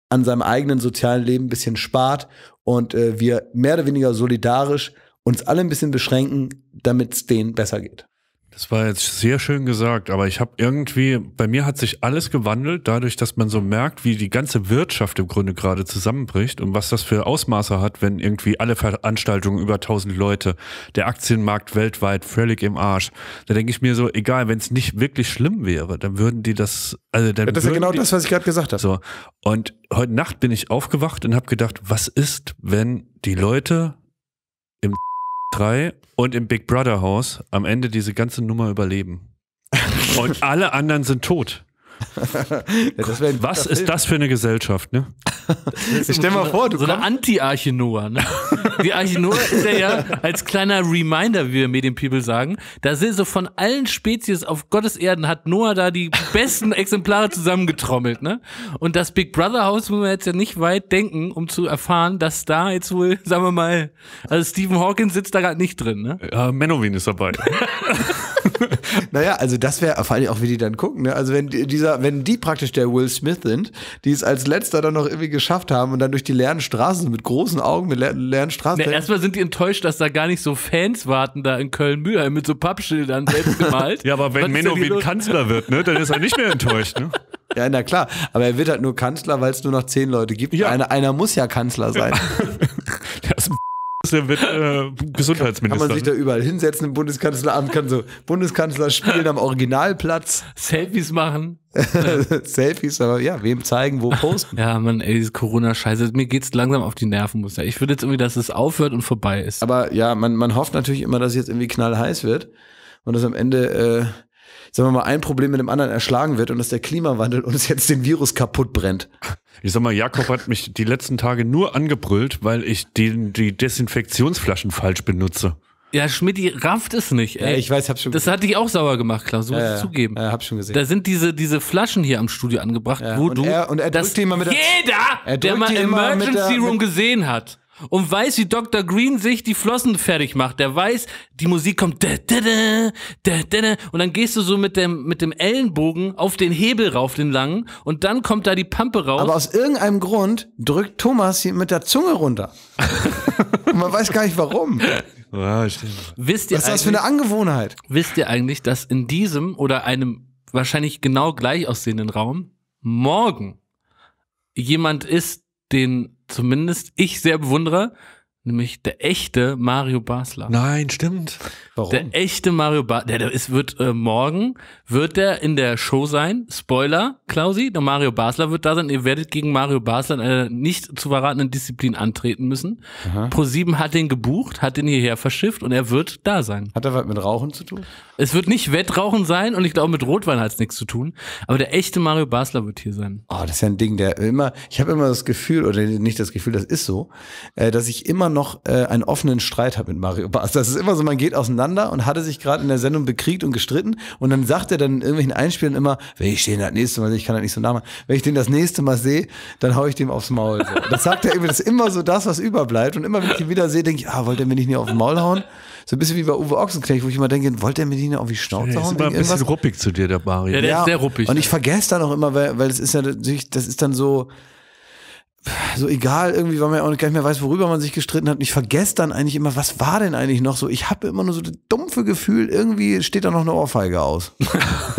an seinem eigenen sozialen Leben ein bisschen spart und äh, wir mehr oder weniger solidarisch uns alle ein bisschen beschränken, damit es denen besser geht. Das war jetzt sehr schön gesagt, aber ich habe irgendwie, bei mir hat sich alles gewandelt, dadurch, dass man so merkt, wie die ganze Wirtschaft im Grunde gerade zusammenbricht und was das für Ausmaße hat, wenn irgendwie alle Veranstaltungen über 1000 Leute, der Aktienmarkt weltweit völlig im Arsch. Da denke ich mir so, egal, wenn es nicht wirklich schlimm wäre, dann würden die das, also dann Das ist ja genau die, das, was ich gerade gesagt habe. So. Und heute Nacht bin ich aufgewacht und habe gedacht, was ist, wenn die Leute im 3 und im Big Brother Haus am Ende diese ganze Nummer überleben? Und alle anderen sind tot. Ja, Was ist das für eine Gesellschaft, ne? Ist Stell mal so vor, du so eine Anti-Arche Noah. Ne? Die Arche Noah ist ja, ja als kleiner Reminder, wie wir Medienpeople sagen, da sind so von allen Spezies auf Gottes Erden hat Noah da die besten Exemplare zusammengetrommelt. Ne? Und das Big Brother Haus muss man jetzt ja nicht weit denken, um zu erfahren, dass da jetzt wohl, sagen wir mal, also Stephen Hawkins sitzt da gerade nicht drin. Ne? Ja, Menowin ist dabei. Naja, also das wäre vor allem auch, wie die dann gucken. Ne? Also wenn die, dieser, wenn die praktisch der Will Smith sind, die es als letzter dann noch irgendwie geschafft haben und dann durch die leeren Straßen mit großen Augen mit leeren, leeren Straßen. Ne, erstmal sind die enttäuscht, dass da gar nicht so Fans warten da in Köln-Mühlheim mit so Pappschildern selbst gemalt. Ja, aber wenn hier Menowin? Kanzler wird, ne, dann ist er nicht mehr enttäuscht. Ne? ja, na klar. Aber er wird halt nur Kanzler, weil es nur noch zehn Leute gibt. Ja. Einer, einer muss ja Kanzler sein. Der, ist ein der wird äh, Kann man Gesundheitsminister. sich da überall hinsetzen im Bundeskanzleramt, kann so Bundeskanzler spielen am Originalplatz, Selfies machen. Selfies, aber ja, wem zeigen, wo posten. Ja, Mann, ey, diese Corona-Scheiße, mir geht's langsam auf die Nerven, muss ja. Ich würde jetzt irgendwie, dass es aufhört und vorbei ist. Aber ja, man, man hofft natürlich immer, dass es jetzt irgendwie knallheiß wird und dass am Ende, äh, sagen wir mal, ein Problem mit dem anderen erschlagen wird und dass der Klimawandel uns jetzt den Virus kaputt brennt. Ich sag mal, Jakob hat mich die letzten Tage nur angebrüllt, weil ich die, die Desinfektionsflaschen falsch benutze. Ja, Schmidti rafft es nicht, ey. Ja, ich weiß, hab's schon das hat dich auch sauer gemacht, Klaus, du musst ja, es zugeben. Ja, hab schon gesehen. Da sind diese, diese Flaschen hier am Studio angebracht, Ja, wo und du, er- und er das drückt die immer mit der- jeder, Er der mal Emergency der- Room mit- gesehen hat und weiß, wie Dr. Green sich die Flossen fertig macht, der weiß, die Musik kommt da, da, da, da, da, da, und dann gehst du so mit dem, mit dem Ellenbogen auf den Hebel rauf, den langen, und dann kommt da die Pampe raus. Aber aus irgendeinem Grund drückt Thomas hier mit der Zunge runter. Und man weiß gar nicht warum. Ja, wisst ihr Was ist das für eine Angewohnheit? Wisst ihr eigentlich, dass in diesem oder einem wahrscheinlich genau gleich aussehenden Raum morgen jemand ist, den zumindest ich sehr bewundere, nämlich der echte Mario Basler. Nein, stimmt. Warum? Der echte Mario Basler, der, der ist, wird äh, morgen, wird der in der Show sein. Spoiler, Klausi, der Mario Basler wird da sein. Ihr werdet gegen Mario Basler in einer nicht zu verratenen Disziplin antreten müssen. Pro7 hat den gebucht, hat den hierher verschifft und er wird da sein. Hat er was mit Rauchen zu tun? Es wird nicht Wettrauchen sein und ich glaube, mit Rotwein hat es nichts zu tun. Aber der echte Mario Basler wird hier sein. Oh, das ist ja ein Ding, der immer, ich habe immer das Gefühl, oder nicht das Gefühl, das ist so, äh, dass ich immer noch äh, einen offenen Streit habe mit Mario Bas. Das ist immer so, man geht auseinander und hatte sich gerade in der Sendung bekriegt und gestritten und dann sagt er dann in irgendwelchen Einspielen immer, wenn ich den das nächste Mal sehe, ich kann das nicht so nah machen, wenn ich den das nächste Mal sehe, dann hau ich dem aufs Maul. So. Das sagt er irgendwie, das ist immer so das, was überbleibt und immer wenn ich ihn wieder sehe, denke ich, ah, wollte er mir nicht auf den Maul hauen? So ein bisschen wie bei Uwe Ochsenknecht, wo ich immer denke, wollte er mir nicht auf die Schnauze Der ist hauen? immer ein bisschen irgendwas? ruppig zu dir, der Mario. Ja, der ist sehr ruppig. Und ich vergesse dann auch immer, weil, weil es ist ja natürlich, das ist dann so, so egal irgendwie, weil man ja auch gar nicht mehr weiß, worüber man sich gestritten hat. Und ich vergesse dann eigentlich immer, was war denn eigentlich noch so? Ich habe immer nur so das dumpfe Gefühl, irgendwie steht da noch eine Ohrfeige aus.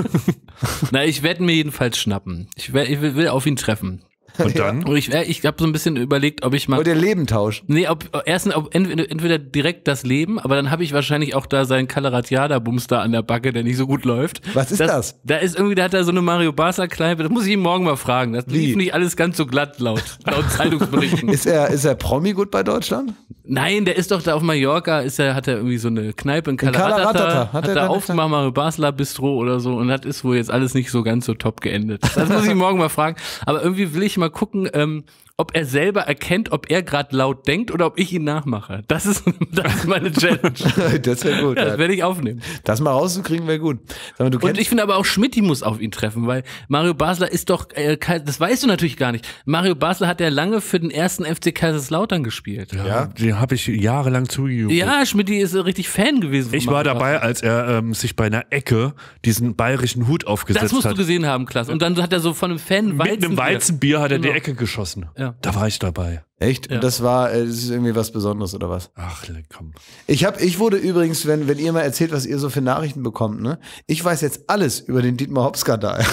Na, ich werde mir jedenfalls schnappen. Ich, werd, ich will, will auf ihn treffen. Und dann? Und ich, werd- ich habe so ein bisschen überlegt, ob ich mal. Wollt ihr Leben tauschen? Nee, ob, erstens, ob entweder, entweder direkt das Leben, aber dann habe ich wahrscheinlich auch da seinen Kalaratiada-Bums da an der Backe, der nicht so gut läuft. Was ist das? Da ist irgendwie, da hat er so eine Mario Barca-Kneipe, das muss ich ihn morgen mal fragen. Das Wie? lief nicht alles ganz so glatt laut, laut Zeitungsberichten. Ist er, ist er Promi gut bei Deutschland? Nein, der ist doch da auf Mallorca, ist er, hat er irgendwie so eine Kneipe in Ratata. hat, Hat er da aufgemacht, Mario Basler Bistro oder so und das ist wohl jetzt alles nicht so ganz so top geendet. Das muss ich morgen mal fragen. Aber irgendwie will ich mal gucken, ähm, ob er selber erkennt, ob er gerade laut denkt oder ob ich ihn nachmache. Das ist, das ist meine Challenge. das wäre gut. Ja, das werde ich aufnehmen. das mal rauszukriegen wäre gut. Sag mal, du Und ich finde aber auch Schmidti muss auf ihn treffen, weil Mario Basler ist doch, äh, das weißt du natürlich gar nicht. Mario Basler hat ja lange für den ersten FC Kaiserslautern gespielt. Ja, Ja, den habe ich jahrelang zugejubelt. ja Schmidti ist äh, richtig Fan gewesen. von Ich war dabei, als er ähm, sich bei einer Ecke diesen bayerischen Hut Das aufgesetzt musst hat. du gesehen haben, Klaas. Und dann hat er so von einem Fan Mit einem Weizenbier hat er Genau. die Ecke geschossen. Ja. Da war ich dabei. echt? Ja. Und das war, äh, das ist irgendwie was Besonderes oder was? Ach, komm. Ich habe, ich wurde übrigens, wenn, wenn ihr mal erzählt, was ihr so für Nachrichten bekommt, ne? Ich weiß jetzt alles über den Dietmar Hopp-Skandal.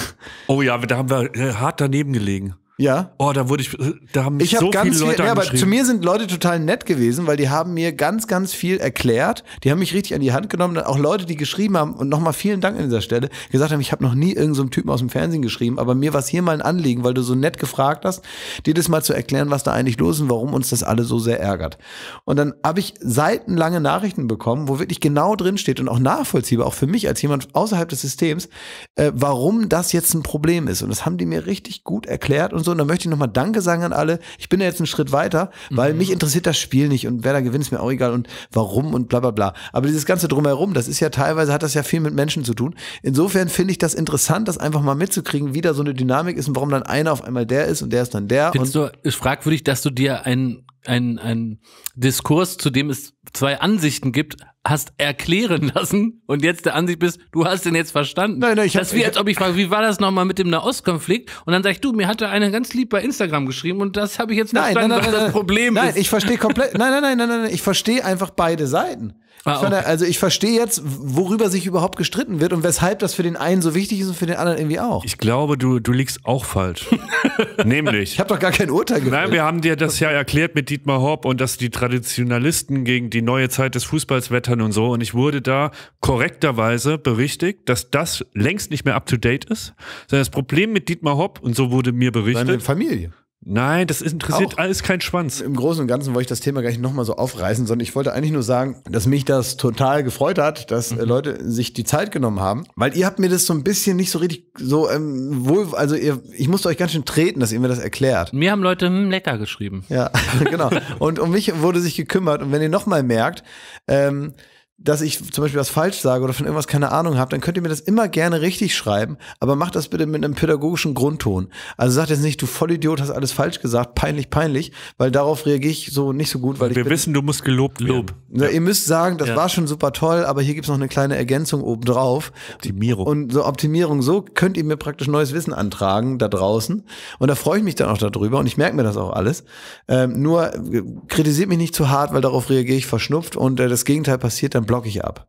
Oh ja, da haben wir äh, hart daneben gelegen. Ja. Oh, da wurde ich, äh, da haben mich Ich habe so ganz viele viel, Leute ja, aber zu mir sind Leute total nett gewesen, weil die haben mir ganz, ganz viel erklärt. Die haben mich richtig an die Hand genommen. Auch Leute, die geschrieben haben und nochmal vielen Dank an dieser Stelle, gesagt haben, ich habe noch nie irgendeinem so Typen aus dem Fernsehen geschrieben, aber mir war es hier mal ein Anliegen, weil du so nett gefragt hast, dir das mal zu erklären, was da eigentlich los ist und warum uns das alle so sehr ärgert. Und dann habe ich seitenlange Nachrichten bekommen, wo wirklich genau drin steht und auch nachvollziehbar, auch für mich als jemand außerhalb des Systems, äh, warum das jetzt ein Problem ist. Und das haben die mir richtig gut erklärt und so. So. Und da möchte ich nochmal Danke sagen an alle. Ich bin ja jetzt einen Schritt weiter, weil mich interessiert das Spiel nicht und wer da gewinnt, ist mir auch egal und warum und bla bla bla. Aber dieses ganze Drumherum, das ist ja teilweise, hat das ja viel mit Menschen zu tun. Insofern finde ich das interessant, das einfach mal mitzukriegen, wie da so eine Dynamik ist und warum dann einer auf einmal der ist und der ist dann der. Findest und du, ist fragwürdig, dass du dir ein ein, ein Diskurs, zu dem es zwei Ansichten gibt, hast erklären lassen und jetzt der Ansicht bist, du hast den jetzt verstanden. Nein, nein, ich hab- Das ist wie, ich als ob ich frage, wie war das nochmal mit dem Nahostkonflikt? Und dann sag ich, du, mir hatte einer ganz lieb bei Instagram geschrieben und das habe ich jetzt Nein, verstanden, nein, nein, was nein, das Problem nein, ist. ich verstehe komplett. Nein, nein, nein, nein, nein, nein. Ich verstehe einfach beide Seiten. Ah, ich fand, okay. Also ich verstehe jetzt, worüber sich überhaupt gestritten wird und weshalb das für den einen so wichtig ist und für den anderen irgendwie auch. Ich glaube, du, du liegst auch falsch. Nämlich. Ich habe doch gar kein Urteil gefällt. Nein, wir haben dir das ja erklärt mit Dietmar Hopp und dass die Traditionalisten gegen die neue Zeit des Fußballs wettern und so. Und ich wurde da korrekterweise berichtigt, dass das längst nicht mehr up to date ist. Sondern das Problem mit Dietmar Hopp, und so wurde mir Seine berichtet. Familie. Nein, das interessiert Auch. alles keinen Schwanz. Im Großen und Ganzen wollte ich das Thema gar nicht nochmal so aufreißen, sondern ich wollte eigentlich nur sagen, dass mich das total gefreut hat, dass äh, Leute sich die Zeit genommen haben, weil ihr habt mir das so ein bisschen nicht so richtig so ähm, wohl, also ihr, ich musste euch ganz schön treten, dass ihr mir das erklärt. Mir haben Leute hm, lecker geschrieben. Ja, genau. Und um mich wurde sich gekümmert. Und wenn ihr nochmal merkt, ähm, dass ich zum Beispiel was falsch sage oder von irgendwas keine Ahnung habe, dann könnt ihr mir das immer gerne richtig schreiben, aber macht das bitte mit einem pädagogischen Grundton. Also sagt jetzt nicht, du Vollidiot, hast alles falsch gesagt, peinlich, peinlich, weil darauf reagiere ich so nicht so gut, weil ich Wir bin, wissen, du musst gelobt Lob. Na, Ihr müsst sagen, das Ja. war schon super toll, aber hier gibt's noch eine kleine Ergänzung obendrauf. Optimierung. Und so Optimierung, so könnt ihr mir praktisch neues Wissen antragen da draußen. Und da freue ich mich dann auch darüber und ich merke mir das auch alles. Ähm, nur äh, kritisiert mich nicht zu hart, weil darauf reagiere ich verschnupft und äh, das Gegenteil passiert, dann blocke ich ab.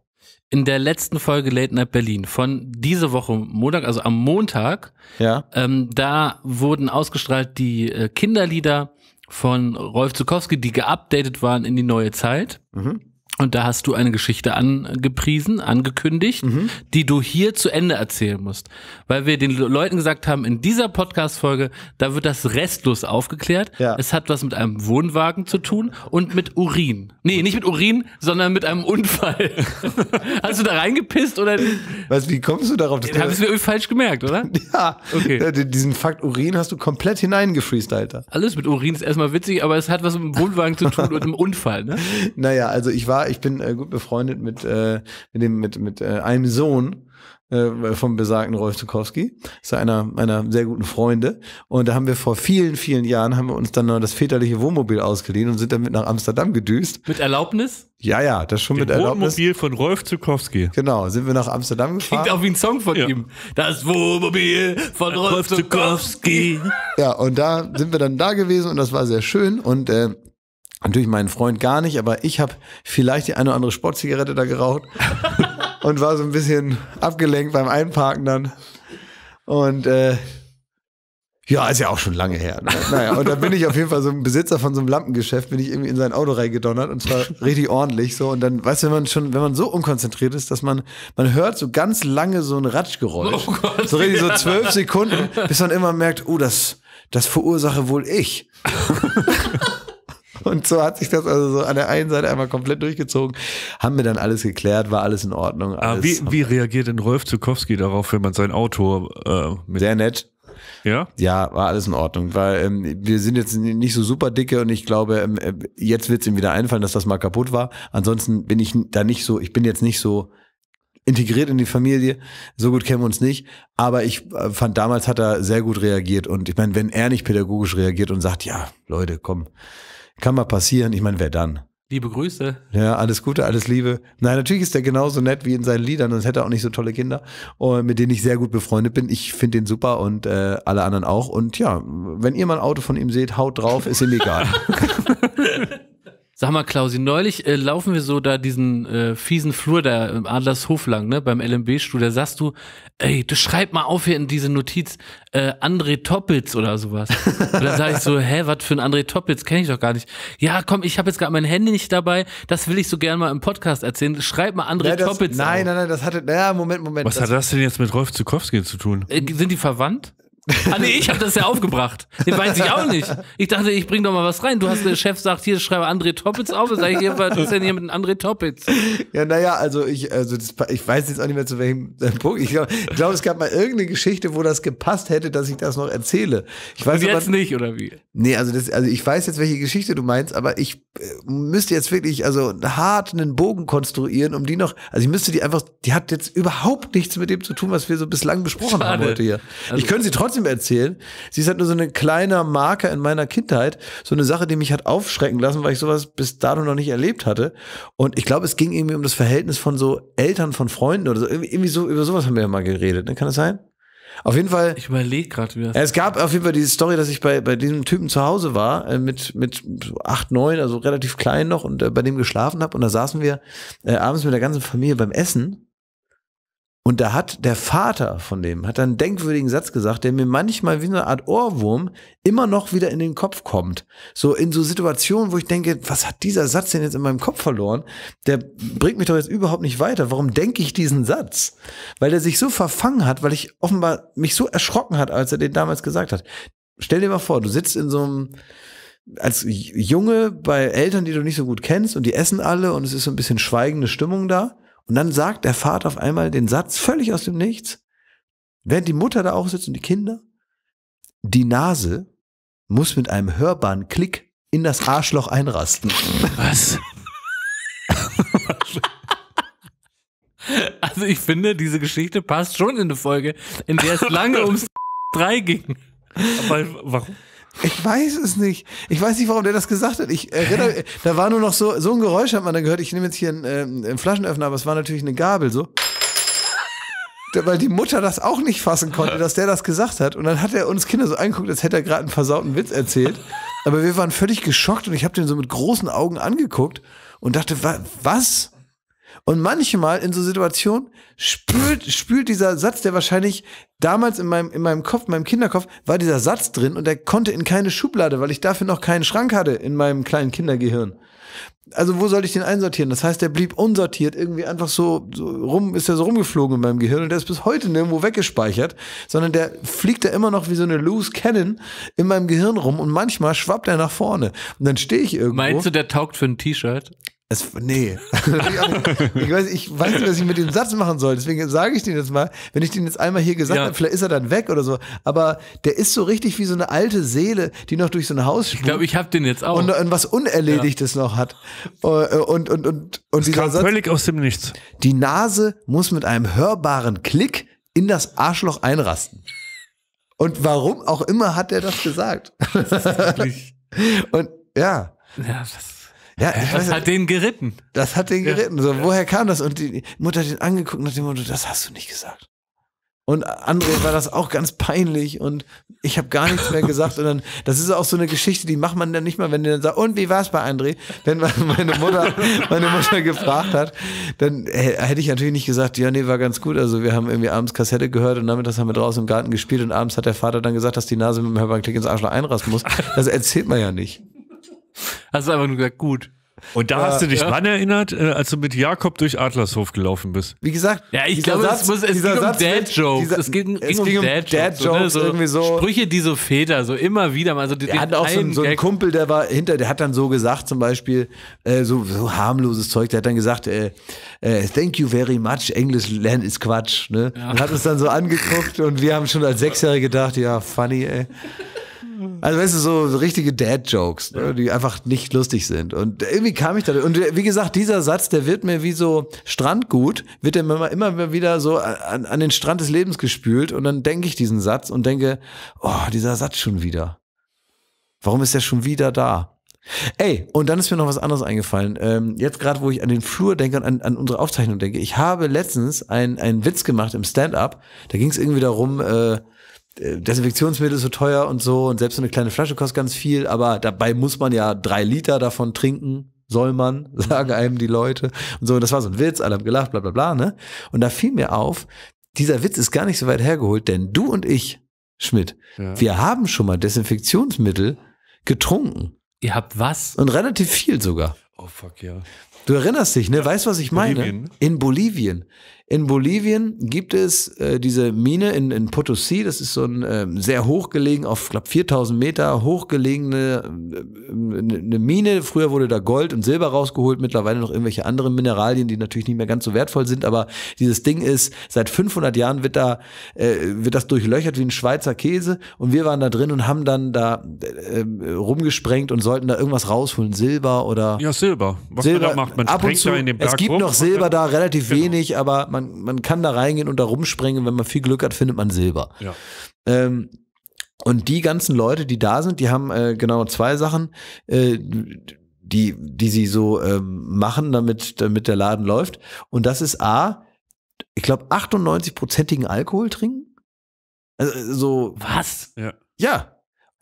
In der letzten Folge Late Night Berlin von diese Woche Montag, also am Montag, Ja. ähm, da wurden ausgestrahlt die äh, Kinderlieder von Rolf Zukowski, die geupdatet waren in die neue Zeit. Mhm. Und da hast du eine Geschichte angepriesen, angekündigt, Mhm. die du hier zu Ende erzählen musst. Weil wir den Le- Leuten gesagt haben, in dieser Podcast-Folge, da wird das restlos aufgeklärt. Ja. Es hat was mit einem Wohnwagen zu tun und mit Urin. Nee, nicht mit Urin, sondern mit einem Unfall. hast du da reingepisst oder du, wie kommst du darauf? ich es mir irgendwie falsch gemerkt, oder? ja, Okay. Diesen Fakt Urin hast du komplett hineingefreestylt. Alter. Alles mit Urin ist erstmal witzig, aber es hat was mit dem Wohnwagen zu tun und einem Unfall, ne? Naja, also ich war, ich bin äh, gut befreundet mit, äh, mit dem, mit, mit äh, einem Sohn äh, vom besagten Rolf Zukowski. Ist einer meiner sehr guten Freunde. Und da haben wir vor vielen, vielen Jahren haben wir uns dann noch das väterliche Wohnmobil ausgeliehen und sind damit nach Amsterdam gedüst. Mit Erlaubnis? Ja, ja, das schon Dem mit Erlaubnis. Wohnmobil von Rolf Zukowski. Genau, sind wir nach Amsterdam Klingt gefahren. auch wie ein Song von Ja. ihm. Das Wohnmobil von Rolf Zukowski. Ja, und da sind wir dann da gewesen und das war sehr schön. Und äh, natürlich mein Freund gar nicht, aber ich habe vielleicht die eine oder andere Sportzigarette da geraucht und war so ein bisschen abgelenkt beim Einparken dann. Und äh, ja, ist ja auch schon lange her. Ne? Naja, und da bin ich auf jeden Fall so ein Besitzer von so einem Lampengeschäft, bin ich irgendwie in sein Auto reingedonnert und zwar richtig ordentlich so. Und dann, weißt du, wenn man schon, wenn man so unkonzentriert ist, dass man, man hört so ganz lange so ein Ratschgeräusch. Oh Gott, so richtig so zwölf Sekunden, bis man immer merkt, oh, das, das verursache wohl ich. Und so hat sich das also so an der einen Seite einmal komplett durchgezogen. Haben wir dann alles geklärt, war alles in Ordnung. Ah, Alles wie, wie reagiert denn Rolf Zukowski darauf, wenn man sein Auto äh, mit. sehr nett. Ja? Ja, war alles in Ordnung, weil ähm, wir sind jetzt nicht so super dicke und ich glaube, ähm, äh, jetzt wird es ihm wieder einfallen, dass das mal kaputt war. Ansonsten bin ich da nicht so, ich bin jetzt nicht so integriert in die Familie, so gut kennen wir uns nicht, aber ich äh, fand damals hat er sehr gut reagiert und ich meine, wenn er nicht pädagogisch reagiert und sagt, ja, Leute, komm, kann mal passieren, ich meine, wer dann? Liebe Grüße. Ja, alles Gute, alles Liebe. Nein, natürlich ist er genauso nett wie in seinen Liedern, sonst hätte er auch nicht so tolle Kinder, und mit denen ich sehr gut befreundet bin. Ich finde ihn super und äh, alle anderen auch. Und ja, wenn ihr mal ein Auto von ihm seht, haut drauf, ist ihm egal. Sag mal, Klausi, neulich äh, laufen wir so da diesen äh, fiesen Flur da im Adlershof lang, ne, beim LMB-Stuhl, da sagst du, ey, du schreib mal auf hier in diese Notiz, äh, André Toppitz oder sowas. Und dann sag ich so, hä, was für ein André Toppitz, kenne ich doch gar nicht. Ja, komm, ich habe jetzt gerade mein Handy nicht dabei, das will ich so gern mal im Podcast erzählen. Schreib mal André Ja, das, Toppitz nein, auf. nein, nein, das hatte, naja, Moment, Moment. Was das, hat das denn jetzt mit Rolf Zukowski zu tun? Äh, sind die verwandt? Ah nee, ich habe das ja aufgebracht. Den weiß ich auch nicht. Ich dachte, ich bring doch mal was rein. Du hast der Chef sagt, hier schreibe André Toppitz auf. Sag ich hier, was ist denn hier mit einem André Toppitz? Ja, naja, also ich, also das, ich weiß jetzt auch nicht mehr zu welchem äh, Punkt. Ich glaube, glaub, es gab mal irgendeine Geschichte, wo das gepasst hätte, dass ich das noch erzähle. Ich weiß Und aber, jetzt nicht, oder wie? Nee, also das, also ich weiß jetzt, welche Geschichte du meinst, aber ich äh, müsste jetzt wirklich also hart einen Bogen konstruieren, um die noch, also ich müsste die einfach, die hat jetzt überhaupt nichts mit dem zu tun, was wir so bislang besprochen haben Schade. heute hier. Also- ich könnte sie trotzdem erzählen. Sie ist halt nur so ein kleiner Marker in meiner Kindheit, so eine Sache, die mich hat aufschrecken lassen, weil ich sowas bis dato noch nicht erlebt hatte. Und ich glaube, es ging irgendwie um das Verhältnis von so Eltern von Freunden oder so. Irgendwie, so, über sowas haben wir ja mal geredet, ne? Kann das sein? Auf jeden Fall. Ich überlege gerade, wie das. Ja, Es gab auf jeden Fall diese Story, dass ich bei, bei diesem Typen zu Hause war, äh, mit, mit so acht, neun, also relativ klein noch und äh, bei dem geschlafen habe. Und da saßen wir äh, abends mit der ganzen Familie beim Essen. Und da hat der Vater von dem, hat einen denkwürdigen Satz gesagt, der mir manchmal wie eine Art Ohrwurm immer noch wieder in den Kopf kommt. So in so Situationen, wo ich denke, was hat dieser Satz denn jetzt in meinem Kopf verloren? Der bringt mich doch jetzt überhaupt nicht weiter. Warum denke ich diesen Satz? Weil der sich so verfangen hat, weil ich offenbar mich so erschrocken hat, als er den damals gesagt hat. Stell dir mal vor, du sitzt in so einem als Junge bei Eltern, die du nicht so gut kennst und die essen alle und es ist so ein bisschen schweigende Stimmung da. Und dann sagt der Vater auf einmal den Satz völlig aus dem Nichts, während die Mutter da auch sitzt und die Kinder. Die Nase muss mit einem hörbaren Klick in das Arschloch einrasten. Was? Also ich finde, diese Geschichte passt schon in eine Folge, in der es lange ums 3 ging. Aber warum? Ich weiß es nicht. Ich weiß nicht, warum der das gesagt hat. Ich erinnere, da war nur noch so, so ein Geräusch hat man dann gehört. Ich nehme jetzt hier einen, ähm, einen Flaschenöffner, aber es war natürlich eine Gabel, so. Weil die Mutter das auch nicht fassen konnte, dass der das gesagt hat. Und dann hat er uns Kinder so angeguckt, als hätte er gerade einen versauten Witz erzählt. Aber wir waren völlig geschockt und ich habe den so mit großen Augen angeguckt und dachte, wa was? Und manchmal in so Situationen spült, spült dieser Satz, der wahrscheinlich damals in meinem, in meinem Kopf, in meinem Kinderkopf, war dieser Satz drin und der konnte in keine Schublade, weil ich dafür noch keinen Schrank hatte in meinem kleinen Kindergehirn. Also wo sollte ich den einsortieren? Das heißt, der blieb unsortiert, irgendwie einfach so, so rum, ist er so rumgeflogen in meinem Gehirn und der ist bis heute nirgendwo weggespeichert, sondern der fliegt da immer noch wie so eine loose Cannon in meinem Gehirn rum und manchmal schwappt er nach vorne. Und dann stehe ich irgendwo. Meinst du, der taugt für ein T-Shirt? Es, nee. ich, weiß, ich weiß nicht, was ich mit dem Satz machen soll. Deswegen sage ich den jetzt mal. Wenn ich den jetzt einmal hier gesagt Ja. habe, vielleicht ist er dann weg oder so. Aber der ist so richtig wie so eine alte Seele, die noch durch so ein Haus Ich glaube, ich habe den jetzt auch. und, und was Unerledigtes noch hat. Äh, Und, und, und, und dieser Kam Satz, völlig aus dem Nichts. die Nase muss mit einem hörbaren Klick in das Arschloch einrasten. Und warum auch immer hat er das gesagt. und ja, ja, das, ja, ich weiß das hat den geritten. Das hat den geritten. So, woher kam das? Und die Mutter hat ihn angeguckt nach dem Motto, das hast du nicht gesagt. Und André war das auch ganz peinlich und ich habe gar nichts mehr gesagt. Und dann, das ist auch so eine Geschichte, die macht man dann nicht mal, wenn der dann sagt, und wie war's bei André? Wenn meine Mutter, meine Mutter gefragt hat, dann äh, hätte ich natürlich nicht gesagt, ja, nee, war ganz gut. Also wir haben irgendwie abends Kassette gehört und damit das haben wir draußen im Garten gespielt und abends hat der Vater dann gesagt, dass die Nase mit dem Hörbeinklick ins Arschloch einrasten muss. Das erzählt man ja nicht. Hast du einfach nur gesagt, gut. Und da hast du dich ja. wann erinnert, äh, als du mit Jakob durch Adlershof gelaufen bist? Wie gesagt, Ja, ich glaube, Satz- es, muss, es ging um Dad-Jokes. Es ging, es ging um ging um Dad-Jokes. Dad-Jokes, so, irgendwie so. Sprüche, die so Väter, so immer wieder mal so. Er hat auch so, einen- so einen Kumpel, der war hinter, der hat dann so gesagt, zum Beispiel, äh, so, so harmloses Zeug, der hat dann gesagt, äh, äh, thank you very much, English lernen ist Quatsch, ne? Und hat uns dann so angeguckt und wir haben schon als Sechsjährige gedacht, ja, funny, ey. Also weißt du, so richtige Dad-Jokes, ne, die einfach nicht lustig sind. Und irgendwie kam ich da. Und wie gesagt, dieser Satz, der wird mir wie so Strandgut, wird mir immer, immer wieder so an, an den Strand des Lebens gespült. Und dann denke ich diesen Satz und denke, oh, dieser Satz schon wieder. Warum ist der schon wieder da? Ey, und dann ist mir noch was anderes eingefallen. Ähm, jetzt gerade, wo ich an den Flur denke und an, an unsere Aufzeichnung denke. Ich habe letztens ein- einen Witz gemacht im Stand-up. Da ging es irgendwie darum, äh, äh, Desinfektionsmittel ist so teuer und so und selbst so eine kleine Flasche kostet ganz viel, aber dabei muss man ja drei Liter davon trinken, soll man, sagen einem die Leute. Und so, und das war so ein Witz, alle haben gelacht, bla bla bla, ne? Und da fiel mir auf, dieser Witz ist gar nicht so weit hergeholt, denn du und ich, Schmidt, Ja. wir haben schon mal Desinfektionsmittel getrunken. Ihr habt was? Und relativ viel sogar. Oh fuck, ja. Du erinnerst dich, ne? Weißt du, was ich meine? Bolivien, ne? In Bolivien. In Bolivien gibt es äh, diese Mine in, in Potosí, das ist so ein ähm, sehr hochgelegen, auf glaube 4000 Meter hochgelegene äh, eine Mine. Früher wurde da Gold und Silber rausgeholt, mittlerweile noch irgendwelche anderen Mineralien, die natürlich nicht mehr ganz so wertvoll sind, aber dieses Ding ist, seit 500 Jahren wird da, äh, wird das durchlöchert wie ein Schweizer Käse und wir waren da drin und haben dann da äh, rumgesprengt und sollten da irgendwas rausholen, Silber oder Ja, Silber. Was Silber, man da macht, man ab und sprengt zu, da in den Berg es gibt rum. noch Silber da, relativ Genau. wenig, aber man, man kann da reingehen und da rumsprengen. Wenn man viel Glück hat, findet man Silber. Ja. Ähm, und die ganzen Leute, die da sind, die haben äh, genau zwei Sachen, äh, die, die sie so ähm, machen, damit, damit der Laden läuft. Und das ist A, ich glaube, 98-prozentigen Alkohol trinken. Also, so, Was? Ja. ja.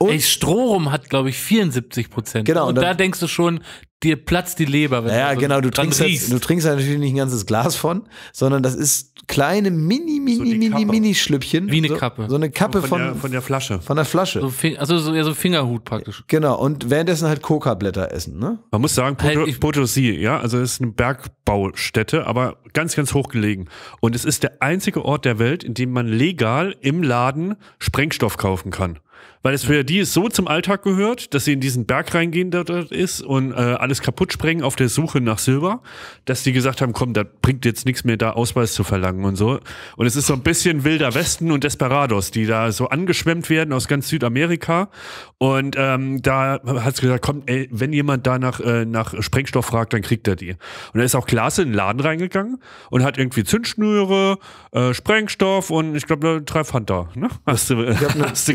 Und, Ey, Strohrum hat, glaube ich, 74 Prozent. Genau, Und, und da dann- denkst du schon, dir platzt die Leber. Wenn Ja, du so genau, du trinkst, halt, du trinkst halt natürlich nicht ein ganzes Glas von, sondern das ist kleine, mini, mini, So mini, Kappe. mini Schlüppchen. Wie eine so, Kappe. So eine Kappe von, von, der, von der Flasche. von der Flasche. so, also so, ja, so Fingerhut praktisch. Genau, und währenddessen halt Coca-Blätter essen, ne? Man muss sagen, Halt, Poto, ich- Potosí, ja, also es ist eine Bergbaustätte, aber ganz, ganz hoch gelegen. Und es ist der einzige Ort der Welt, in dem man legal im Laden Sprengstoff kaufen kann. Weil es für die so zum Alltag gehört, dass sie in diesen Berg reingehen, der dort ist und äh, alles kaputt sprengen auf der Suche nach Silber, dass die gesagt haben, komm, da bringt jetzt nichts mehr, da Ausweis zu verlangen und so. Und es ist so ein bisschen wilder Westen und Desperados, die da so angeschwemmt werden aus ganz Südamerika. Und ähm, da hat es gesagt, komm, ey, wenn jemand da nach, äh, nach Sprengstoff fragt, dann kriegt er die. Und da ist auch Klasse in den Laden reingegangen und hat irgendwie Zündschnüre, äh, Sprengstoff und ich glaube drei Fanta. Ne? Hast du,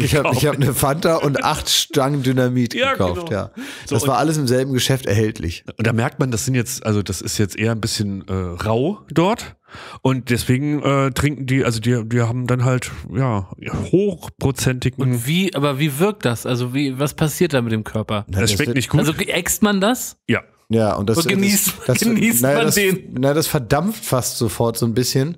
Ich habe eine hab ne Fanta und acht Stangen Dynamit Ja, gekauft, genau. ja. So, Das und- war alles im selben Geschäft erhältlich. Und da merkt man, das sind jetzt, also das ist jetzt eher ein bisschen äh, rau dort. Und deswegen äh, trinken die, also die, die haben dann halt, ja, hochprozentigen. Und wie, aber wie wirkt das? Also wie, was passiert da mit dem Körper? Na, das schmeckt wird- nicht gut. Also äxt man das? ja. Ja, und das, Und genießt- das, das, genießt naja, man das, den? Na, das verdampft fast sofort so ein bisschen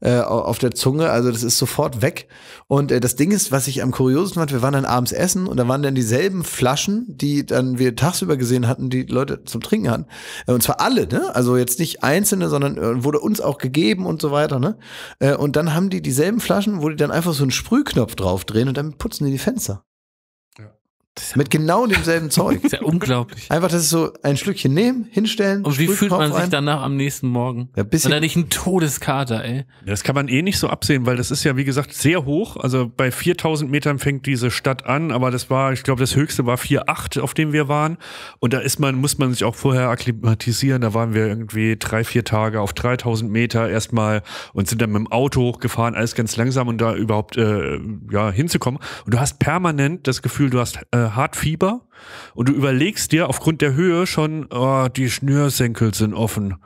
äh, auf der Zunge. Also das ist sofort weg. Und äh, das Ding ist, was ich am kuriosesten fand, wir waren dann abends essen und da waren dann dieselben Flaschen, die dann wir tagsüber gesehen hatten, die Leute zum Trinken hatten. Äh, Und zwar alle, ne? Also jetzt nicht einzelne, sondern äh, wurde uns auch gegeben und so weiter, ne? Äh, und dann haben die dieselben Flaschen, wo die dann einfach so einen Sprühknopf draufdrehen und dann putzen die die Fenster. Mit genau demselben Zeug. ist ja unglaublich. Einfach das ist so ein Schlückchen nehmen, hinstellen. Und wie fühlt man sich rein. danach am nächsten Morgen? Ja, ein bisschen- Und dann nicht ein Todeskater, ey. Das kann man eh nicht so absehen, weil das ist ja, wie gesagt, sehr hoch. Also bei 4000 Metern fängt diese Stadt an, aber das war, ich glaube, das höchste war 4,8, auf dem wir waren. Und da ist man, muss man sich auch vorher akklimatisieren. Da waren wir irgendwie drei, vier Tage auf 3000 Meter erstmal und sind dann mit dem Auto hochgefahren, alles ganz langsam, um da überhaupt äh, ja, hinzukommen. Und du hast permanent das Gefühl, du hast äh, hart Fieber und du überlegst dir aufgrund der Höhe schon, oh, die Schnürsenkel sind offen.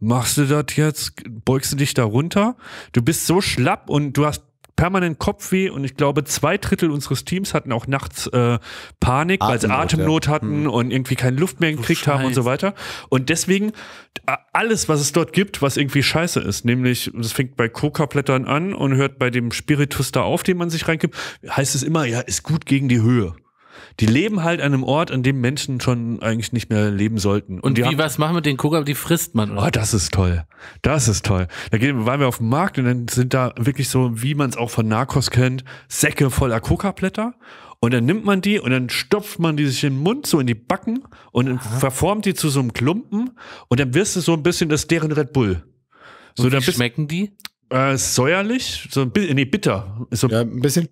Machst du das jetzt? Beugst du dich da runter? Du bist so schlapp und du hast permanent Kopfweh und ich glaube, zwei Drittel unseres Teams hatten auch nachts äh, Panik, weil sie Atemnot, ja. hatten und irgendwie keine Luft mehr gekriegt haben und so weiter. Und deswegen äh, alles, was es dort gibt, was irgendwie scheiße ist, nämlich das fängt bei Coca-Blättern an und hört bei dem Spiritus da auf, den man sich reinkippt, heißt es immer, ja, ist gut gegen die Höhe. Die leben halt an einem Ort, an dem Menschen schon eigentlich nicht mehr leben sollten. Und die wie, haben- was machen wir mit den Coca? Die frisst man, oder? Oh, das ist toll. Das ist toll. Da gehen, waren wir auf dem Markt und dann sind da wirklich so, wie man es auch von Narcos kennt, Säcke voller Coca-Blätter. Und dann nimmt man die und dann stopft man die sich in den Mund, so in die Backen und dann verformt die zu so einem Klumpen und dann wirst du so ein bisschen das deren Red Bull. So, Und dann wie schmecken die? äh, säuerlich, so ein bisschen, nee, bitter. So, Ja, ein bisschen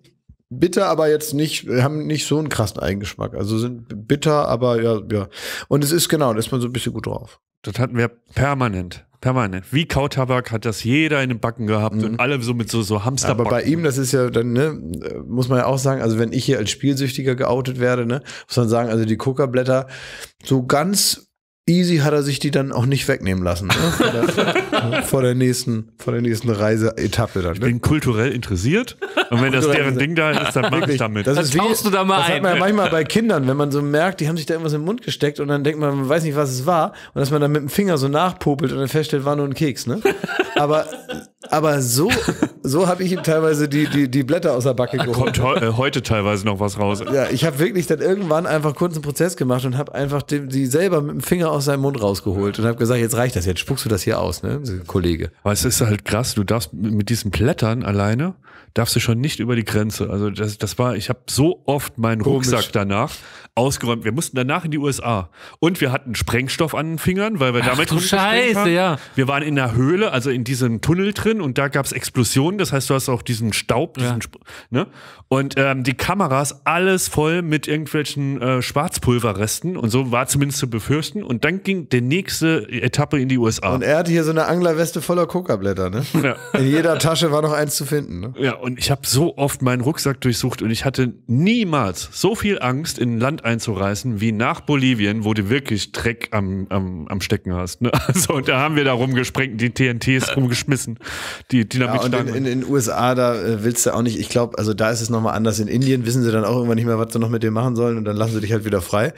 bitter, aber jetzt nicht, haben nicht so einen krassen Eigengeschmack. Also sind bitter, aber ja, ja. Und es ist genau, da ist man so ein bisschen gut drauf. Das hatten wir permanent. Permanent. Wie Kautabak hat das jeder in den Backen gehabt und alle so mit so, so Hamsterbacken. Mhm. Aber bei ihm, das ist ja dann, ne, muss man ja auch sagen, also wenn ich hier als Spielsüchtiger geoutet werde, ne, muss man sagen, also die Coca-Blätter, so ganz easy hat er sich die dann auch nicht wegnehmen lassen, ne, vor, der, vor der nächsten, vor der nächsten Reiseetappe dann, Ich ne. bin kulturell interessiert und wenn das deren Ding da ist, dann mach ich damit. Das Dann ist wie, tauchst du da mal das hat ein. man ja manchmal bei Kindern, wenn man so merkt, die haben sich da irgendwas im Mund gesteckt und dann denkt man, man weiß nicht, was es war und dass man dann mit dem Finger so nachpopelt und dann feststellt, war nur ein Keks, ne? Aber, aber so, so habe ich ihm teilweise die, die, die Blätter aus der Backe geholt. Kommt heu- äh, heute teilweise noch was raus. Ja, ich habe wirklich dann irgendwann einfach kurz einen Prozess gemacht und habe einfach die, die selber mit dem Finger aus seinem Mund rausgeholt und habe gesagt, jetzt reicht das, jetzt spuckst du das hier aus, ne, Kollege. Aber es ist halt krass, du darfst mit diesen Blättern alleine, darfst du schon nicht über die Grenze. Also das, das war, ich habe so oft meinen Komisch. Rucksack danach ausgeräumt. Wir mussten danach in die USA. Und wir hatten Sprengstoff an den Fingern, weil wir damit du rumgesprengt Scheiße, haben. ja. Wir waren in der Höhle, also in diesem Tunnel drin und da gab es Explosionen. Das heißt, du hast auch diesen Staub, diesen Ja. Ne? Und ähm, die Kameras alles voll mit irgendwelchen äh, Schwarzpulverresten und so war zumindest zu befürchten. Und dann ging die nächste Etappe in die USA. Und er hatte hier so eine Anglerweste voller Coca-Blätter, ne? ja. In jeder Tasche war noch eins zu finden, ne? Ja, und ich habe so oft meinen Rucksack durchsucht und ich hatte niemals so viel Angst, in ein Land einzureisen wie nach Bolivien, wo du wirklich Dreck am, am, am Stecken hast. Ne? Also, und da haben wir da rumgesprengt, die TNTs rumgeschmissen, die, die Ja, und in, in den USA, da äh, willst du auch nicht, ich glaube, also da ist es nochmal anders. In Indien wissen sie dann auch irgendwann nicht mehr, was sie noch mit dir machen sollen und dann lassen sie dich halt wieder frei.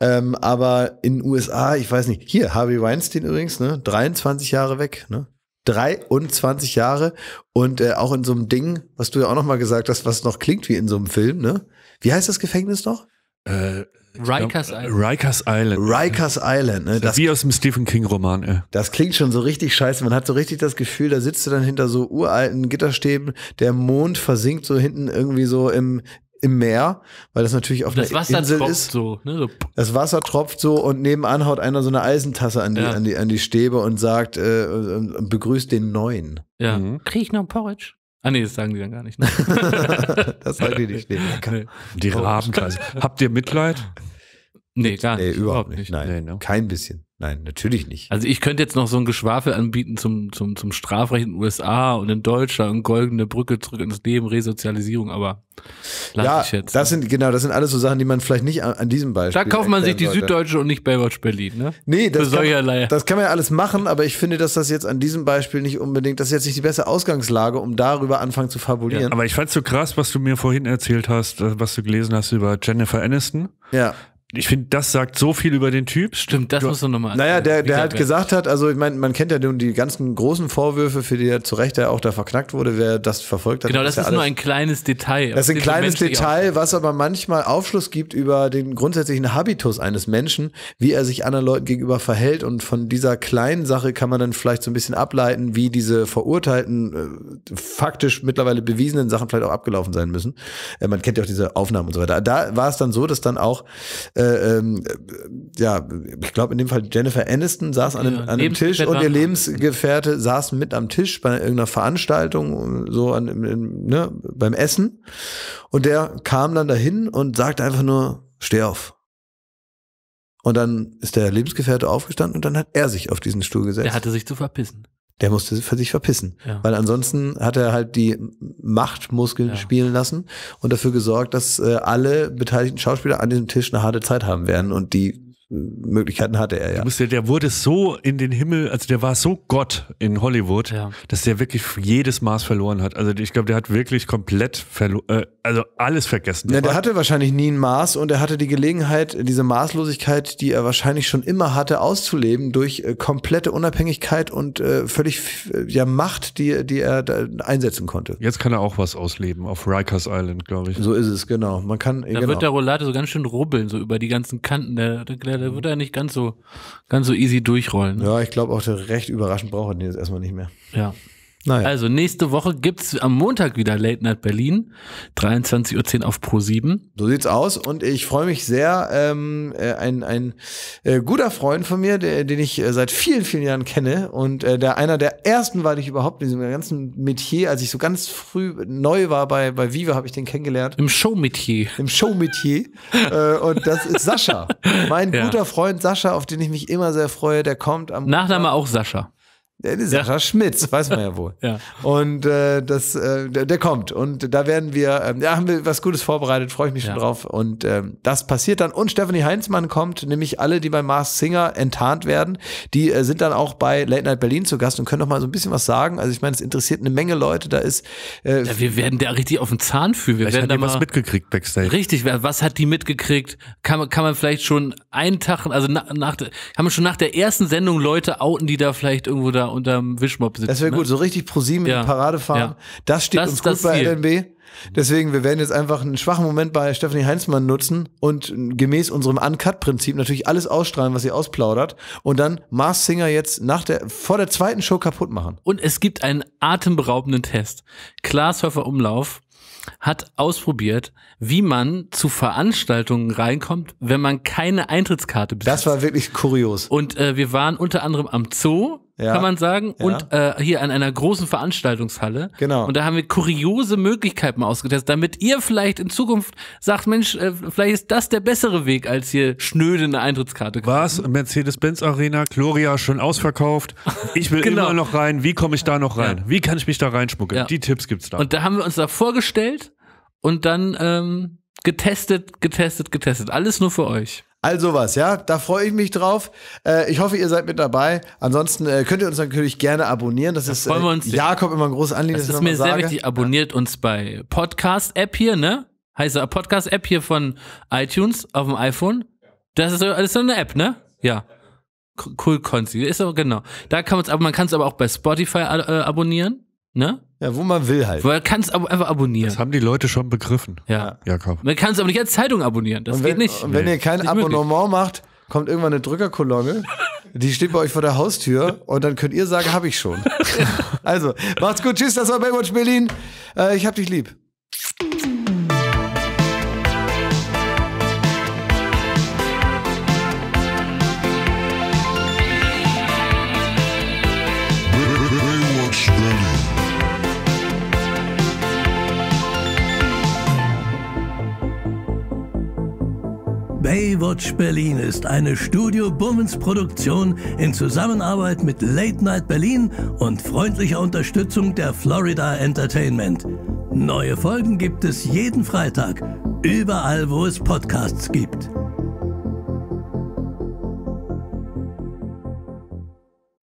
Ähm, aber in den USA, ich weiß nicht, hier, Harvey Weinstein übrigens, ne, 23 Jahre weg, ne? 23 Jahre und äh, auch in so einem Ding, was du ja auch nochmal gesagt hast, was noch klingt wie in so einem Film, ne? Wie heißt das Gefängnis noch? äh, Rikers ja, Island. Rikers Island. Rikers Island, ne? Das Wie aus dem Stephen King Roman, ey. Das klingt schon so richtig scheiße. Man hat so richtig das Gefühl, da sitzt du dann hinter so uralten Gitterstäben, der Mond versinkt so hinten irgendwie so im, im Meer, weil das natürlich auf Das einer Wasser Insel tropft ist. so, ne? so. Das Wasser tropft so und nebenan haut einer so eine Eisentasse an die, Ja. an die, an die Stäbe und sagt, äh, begrüßt den Neuen. Ja. Mhm. Krieg ich noch ein Porridge? Ah nee, das sagen die dann gar nicht. Ne? das sagt ihr nicht. Nee, nee. Die Rabenkreise. Habt ihr Mitleid? nee, gar nee, nicht. überhaupt nicht. Nein, Nee, ne? kein bisschen. Nein, natürlich nicht. Also ich könnte jetzt noch so ein Geschwafel anbieten zum, zum, zum Strafrecht in den USA und in Deutschland und goldene Brücke zurück ins Leben, Resozialisierung, aber lass ja, ich jetzt. das sind genau, das sind alles so Sachen, die man vielleicht nicht an, an diesem Beispiel. da kauft man sich die sollte. Süddeutsche und nicht Baywatch Berlin, ne? Nee, das Für kann, das kann man ja alles machen, aber ich finde, dass das jetzt an diesem Beispiel nicht unbedingt, das ist jetzt nicht die beste Ausgangslage, um darüber anfangen zu fabulieren. Aber ich fand's so krass, was du mir vorhin erzählt hast, äh, was du gelesen hast über Jennifer Aniston. Ja. Ich finde, das sagt so viel über den Typ. Stimmt, das musst du nochmal Naja, der, der halt gesagt hat, also ich meine, man kennt ja nun die ganzen großen Vorwürfe, für die er zu Recht ja auch da verknackt wurde, wer das verfolgt hat. Genau, das ja ist nur alles- ein kleines Detail. Das ist ein kleines Detail, was aber manchmal Aufschluss gibt über den grundsätzlichen Habitus eines Menschen, wie er sich anderen Leuten gegenüber verhält. Und von dieser kleinen Sache kann man dann vielleicht so ein bisschen ableiten, wie diese verurteilten, äh, faktisch mittlerweile bewiesenen Sachen vielleicht auch abgelaufen sein müssen. Äh, man kennt ja auch diese Aufnahmen und so weiter. Da war es dann so, dass dann auch, äh, ähm, äh, ja, ich glaube in dem Fall Jennifer Aniston saß an einem, Ja, an einem Tisch und ihr Lebensgefährte saßen mit am Tisch bei irgendeiner Veranstaltung, so an, im- ne, beim Essen. Und der kam dann dahin und sagte einfach nur, steh auf. Und dann ist der Lebensgefährte aufgestanden und dann hat er sich auf diesen Stuhl gesetzt. Der hatte sich zu verpissen. Der musste für sich verpissen. Ja. Weil ansonsten hat er halt die Machtmuskeln Ja. spielen lassen und dafür gesorgt, dass äh, alle beteiligten Schauspieler an diesem Tisch eine harte Zeit haben werden. Und die äh, Möglichkeiten hatte er ja. Du musst dir- der wurde so in den Himmel, also der war so Gott in Hollywood, Ja. dass der wirklich jedes Maß verloren hat. Also ich glaube, der hat wirklich komplett verloren, äh, also alles vergessen. Ja, der hatte wahrscheinlich nie ein Maß und er hatte die Gelegenheit, diese Maßlosigkeit, die er wahrscheinlich schon immer hatte, auszuleben durch äh, komplette Unabhängigkeit und äh, völlig äh, ja Macht, die, die er da einsetzen konnte. Jetzt kann er auch was ausleben auf Rikers Island, glaube ich. So ist es, genau. Man kann, Da genau. wird der Rollator so ganz schön rubbeln, so über die ganzen Kanten. Der, der, der wird er nicht ganz so, ganz so easy durchrollen. ja, ich glaube auch, der recht überraschend braucht er den jetzt erstmal nicht mehr. Ja. Naja. Also nächste Woche gibt's am Montag wieder Late Night Berlin, 23.10 Uhr auf Pro 7. So sieht's aus und ich freue mich sehr. Ähm, äh, ein ein äh, guter Freund von mir, der, den ich äh, seit vielen, vielen Jahren kenne und äh, der einer der ersten war, die ich überhaupt in diesem ganzen Metier, als ich so ganz früh neu war bei, bei Viva, habe ich den kennengelernt. Im Showmetier. Im Showmetier. äh, und das ist Sascha. Mein Ja. guter Freund Sascha, auf den ich mich immer sehr freue. Der kommt am Nachname auch Sascha. Der ist Sascha Schmitz, weiß man ja wohl. Ja. Und äh, das, äh, der, der kommt. Und da werden wir, ähm, ja, haben wir was Gutes vorbereitet, freue ich mich Ja. schon drauf. Und ähm, das passiert dann. Und Stephanie Heinzmann kommt, nämlich alle, die bei Mars Singer enttarnt werden, die äh, sind dann auch bei Late Night Berlin zu Gast und können noch mal so ein bisschen was sagen. Also ich meine, es interessiert eine Menge Leute. Da ist äh, Ja, wir werden da richtig auf den Zahn fühlen. Wir Vielleicht werden hat da die was mal mitgekriegt backstage. Richtig, was hat die mitgekriegt? Kann man, kann man vielleicht schon einen Tag, also nach, nach, kann man schon nach der ersten Sendung Leute outen, die da vielleicht irgendwo da unterm Wischmopp sitzen? das wäre ne? gut, so richtig ProSieben in Ja. die Parade fahren. Ja. Das steht Das uns gut bei Ziel. LNB. Deswegen, wir werden jetzt einfach einen schwachen Moment bei Stephanie Heinzmann nutzen und gemäß unserem Uncut-Prinzip natürlich alles ausstrahlen, was sie ausplaudert und dann Mars Singer jetzt nach der, vor der zweiten Show kaputt machen. Und es gibt einen atemberaubenden Test. Klaas Höfer Umlauf hat ausprobiert, wie man zu Veranstaltungen reinkommt, wenn man keine Eintrittskarte besitzt. Das war wirklich kurios. Und äh, wir waren unter anderem am Zoo, Ja. kann man sagen, Ja. und äh, hier an einer großen Veranstaltungshalle. Genau. Und da haben wir kuriose Möglichkeiten ausgetestet, damit ihr vielleicht in Zukunft sagt, Mensch, äh, vielleicht ist das der bessere Weg, als hier schnöde eine Eintrittskarte. Was? Mercedes-Benz Arena, Gloria schon ausverkauft. Ich will Genau. immer noch rein. Wie komme ich da noch rein? Ja. Wie kann ich mich da reinschmuggeln? Ja. Die Tipps gibt's da. Und da haben wir uns da vorgestellt und dann ähm, getestet, getestet, getestet. Alles nur für euch. Also was, ja, da freue ich mich drauf. Äh, ich hoffe, ihr seid mit dabei. Ansonsten äh, könnt ihr uns natürlich gerne abonnieren. Das ist freuen wir äh, uns. Jakob immer ein großes Anliegen. Das ist mir sehr sage. wichtig. Abonniert uns bei Podcast-App hier, ne? Heißt ja Podcast-App hier von iTunes auf dem iPhone. Das ist, so- das ist so eine App, ne? Ja. Cool Konzi. Ist aber genau. Da kann man es aber, man kann es aber auch bei Spotify äh, abonnieren, ne? Ja, wo man will halt. Man kann es aber einfach abonnieren. das haben die Leute schon begriffen. Ja. Jakob. Man kann es aber nicht als Zeitung abonnieren. Das Und wenn, geht nicht. und wenn Nee. ihr kein Nicht möglich. Abonnement macht, kommt irgendwann eine Drückerkolonne. Die steht bei euch vor der Haustür und dann könnt ihr sagen, habe ich schon. also, macht's gut. Tschüss, das war Baywatch Berlin. Äh, ich hab dich lieb. Baywatch Berlin ist eine Studio Bummens Produktion in Zusammenarbeit mit Late Night Berlin und freundlicher Unterstützung der Florida Entertainment. Neue Folgen gibt es jeden Freitag, überall wo es Podcasts gibt.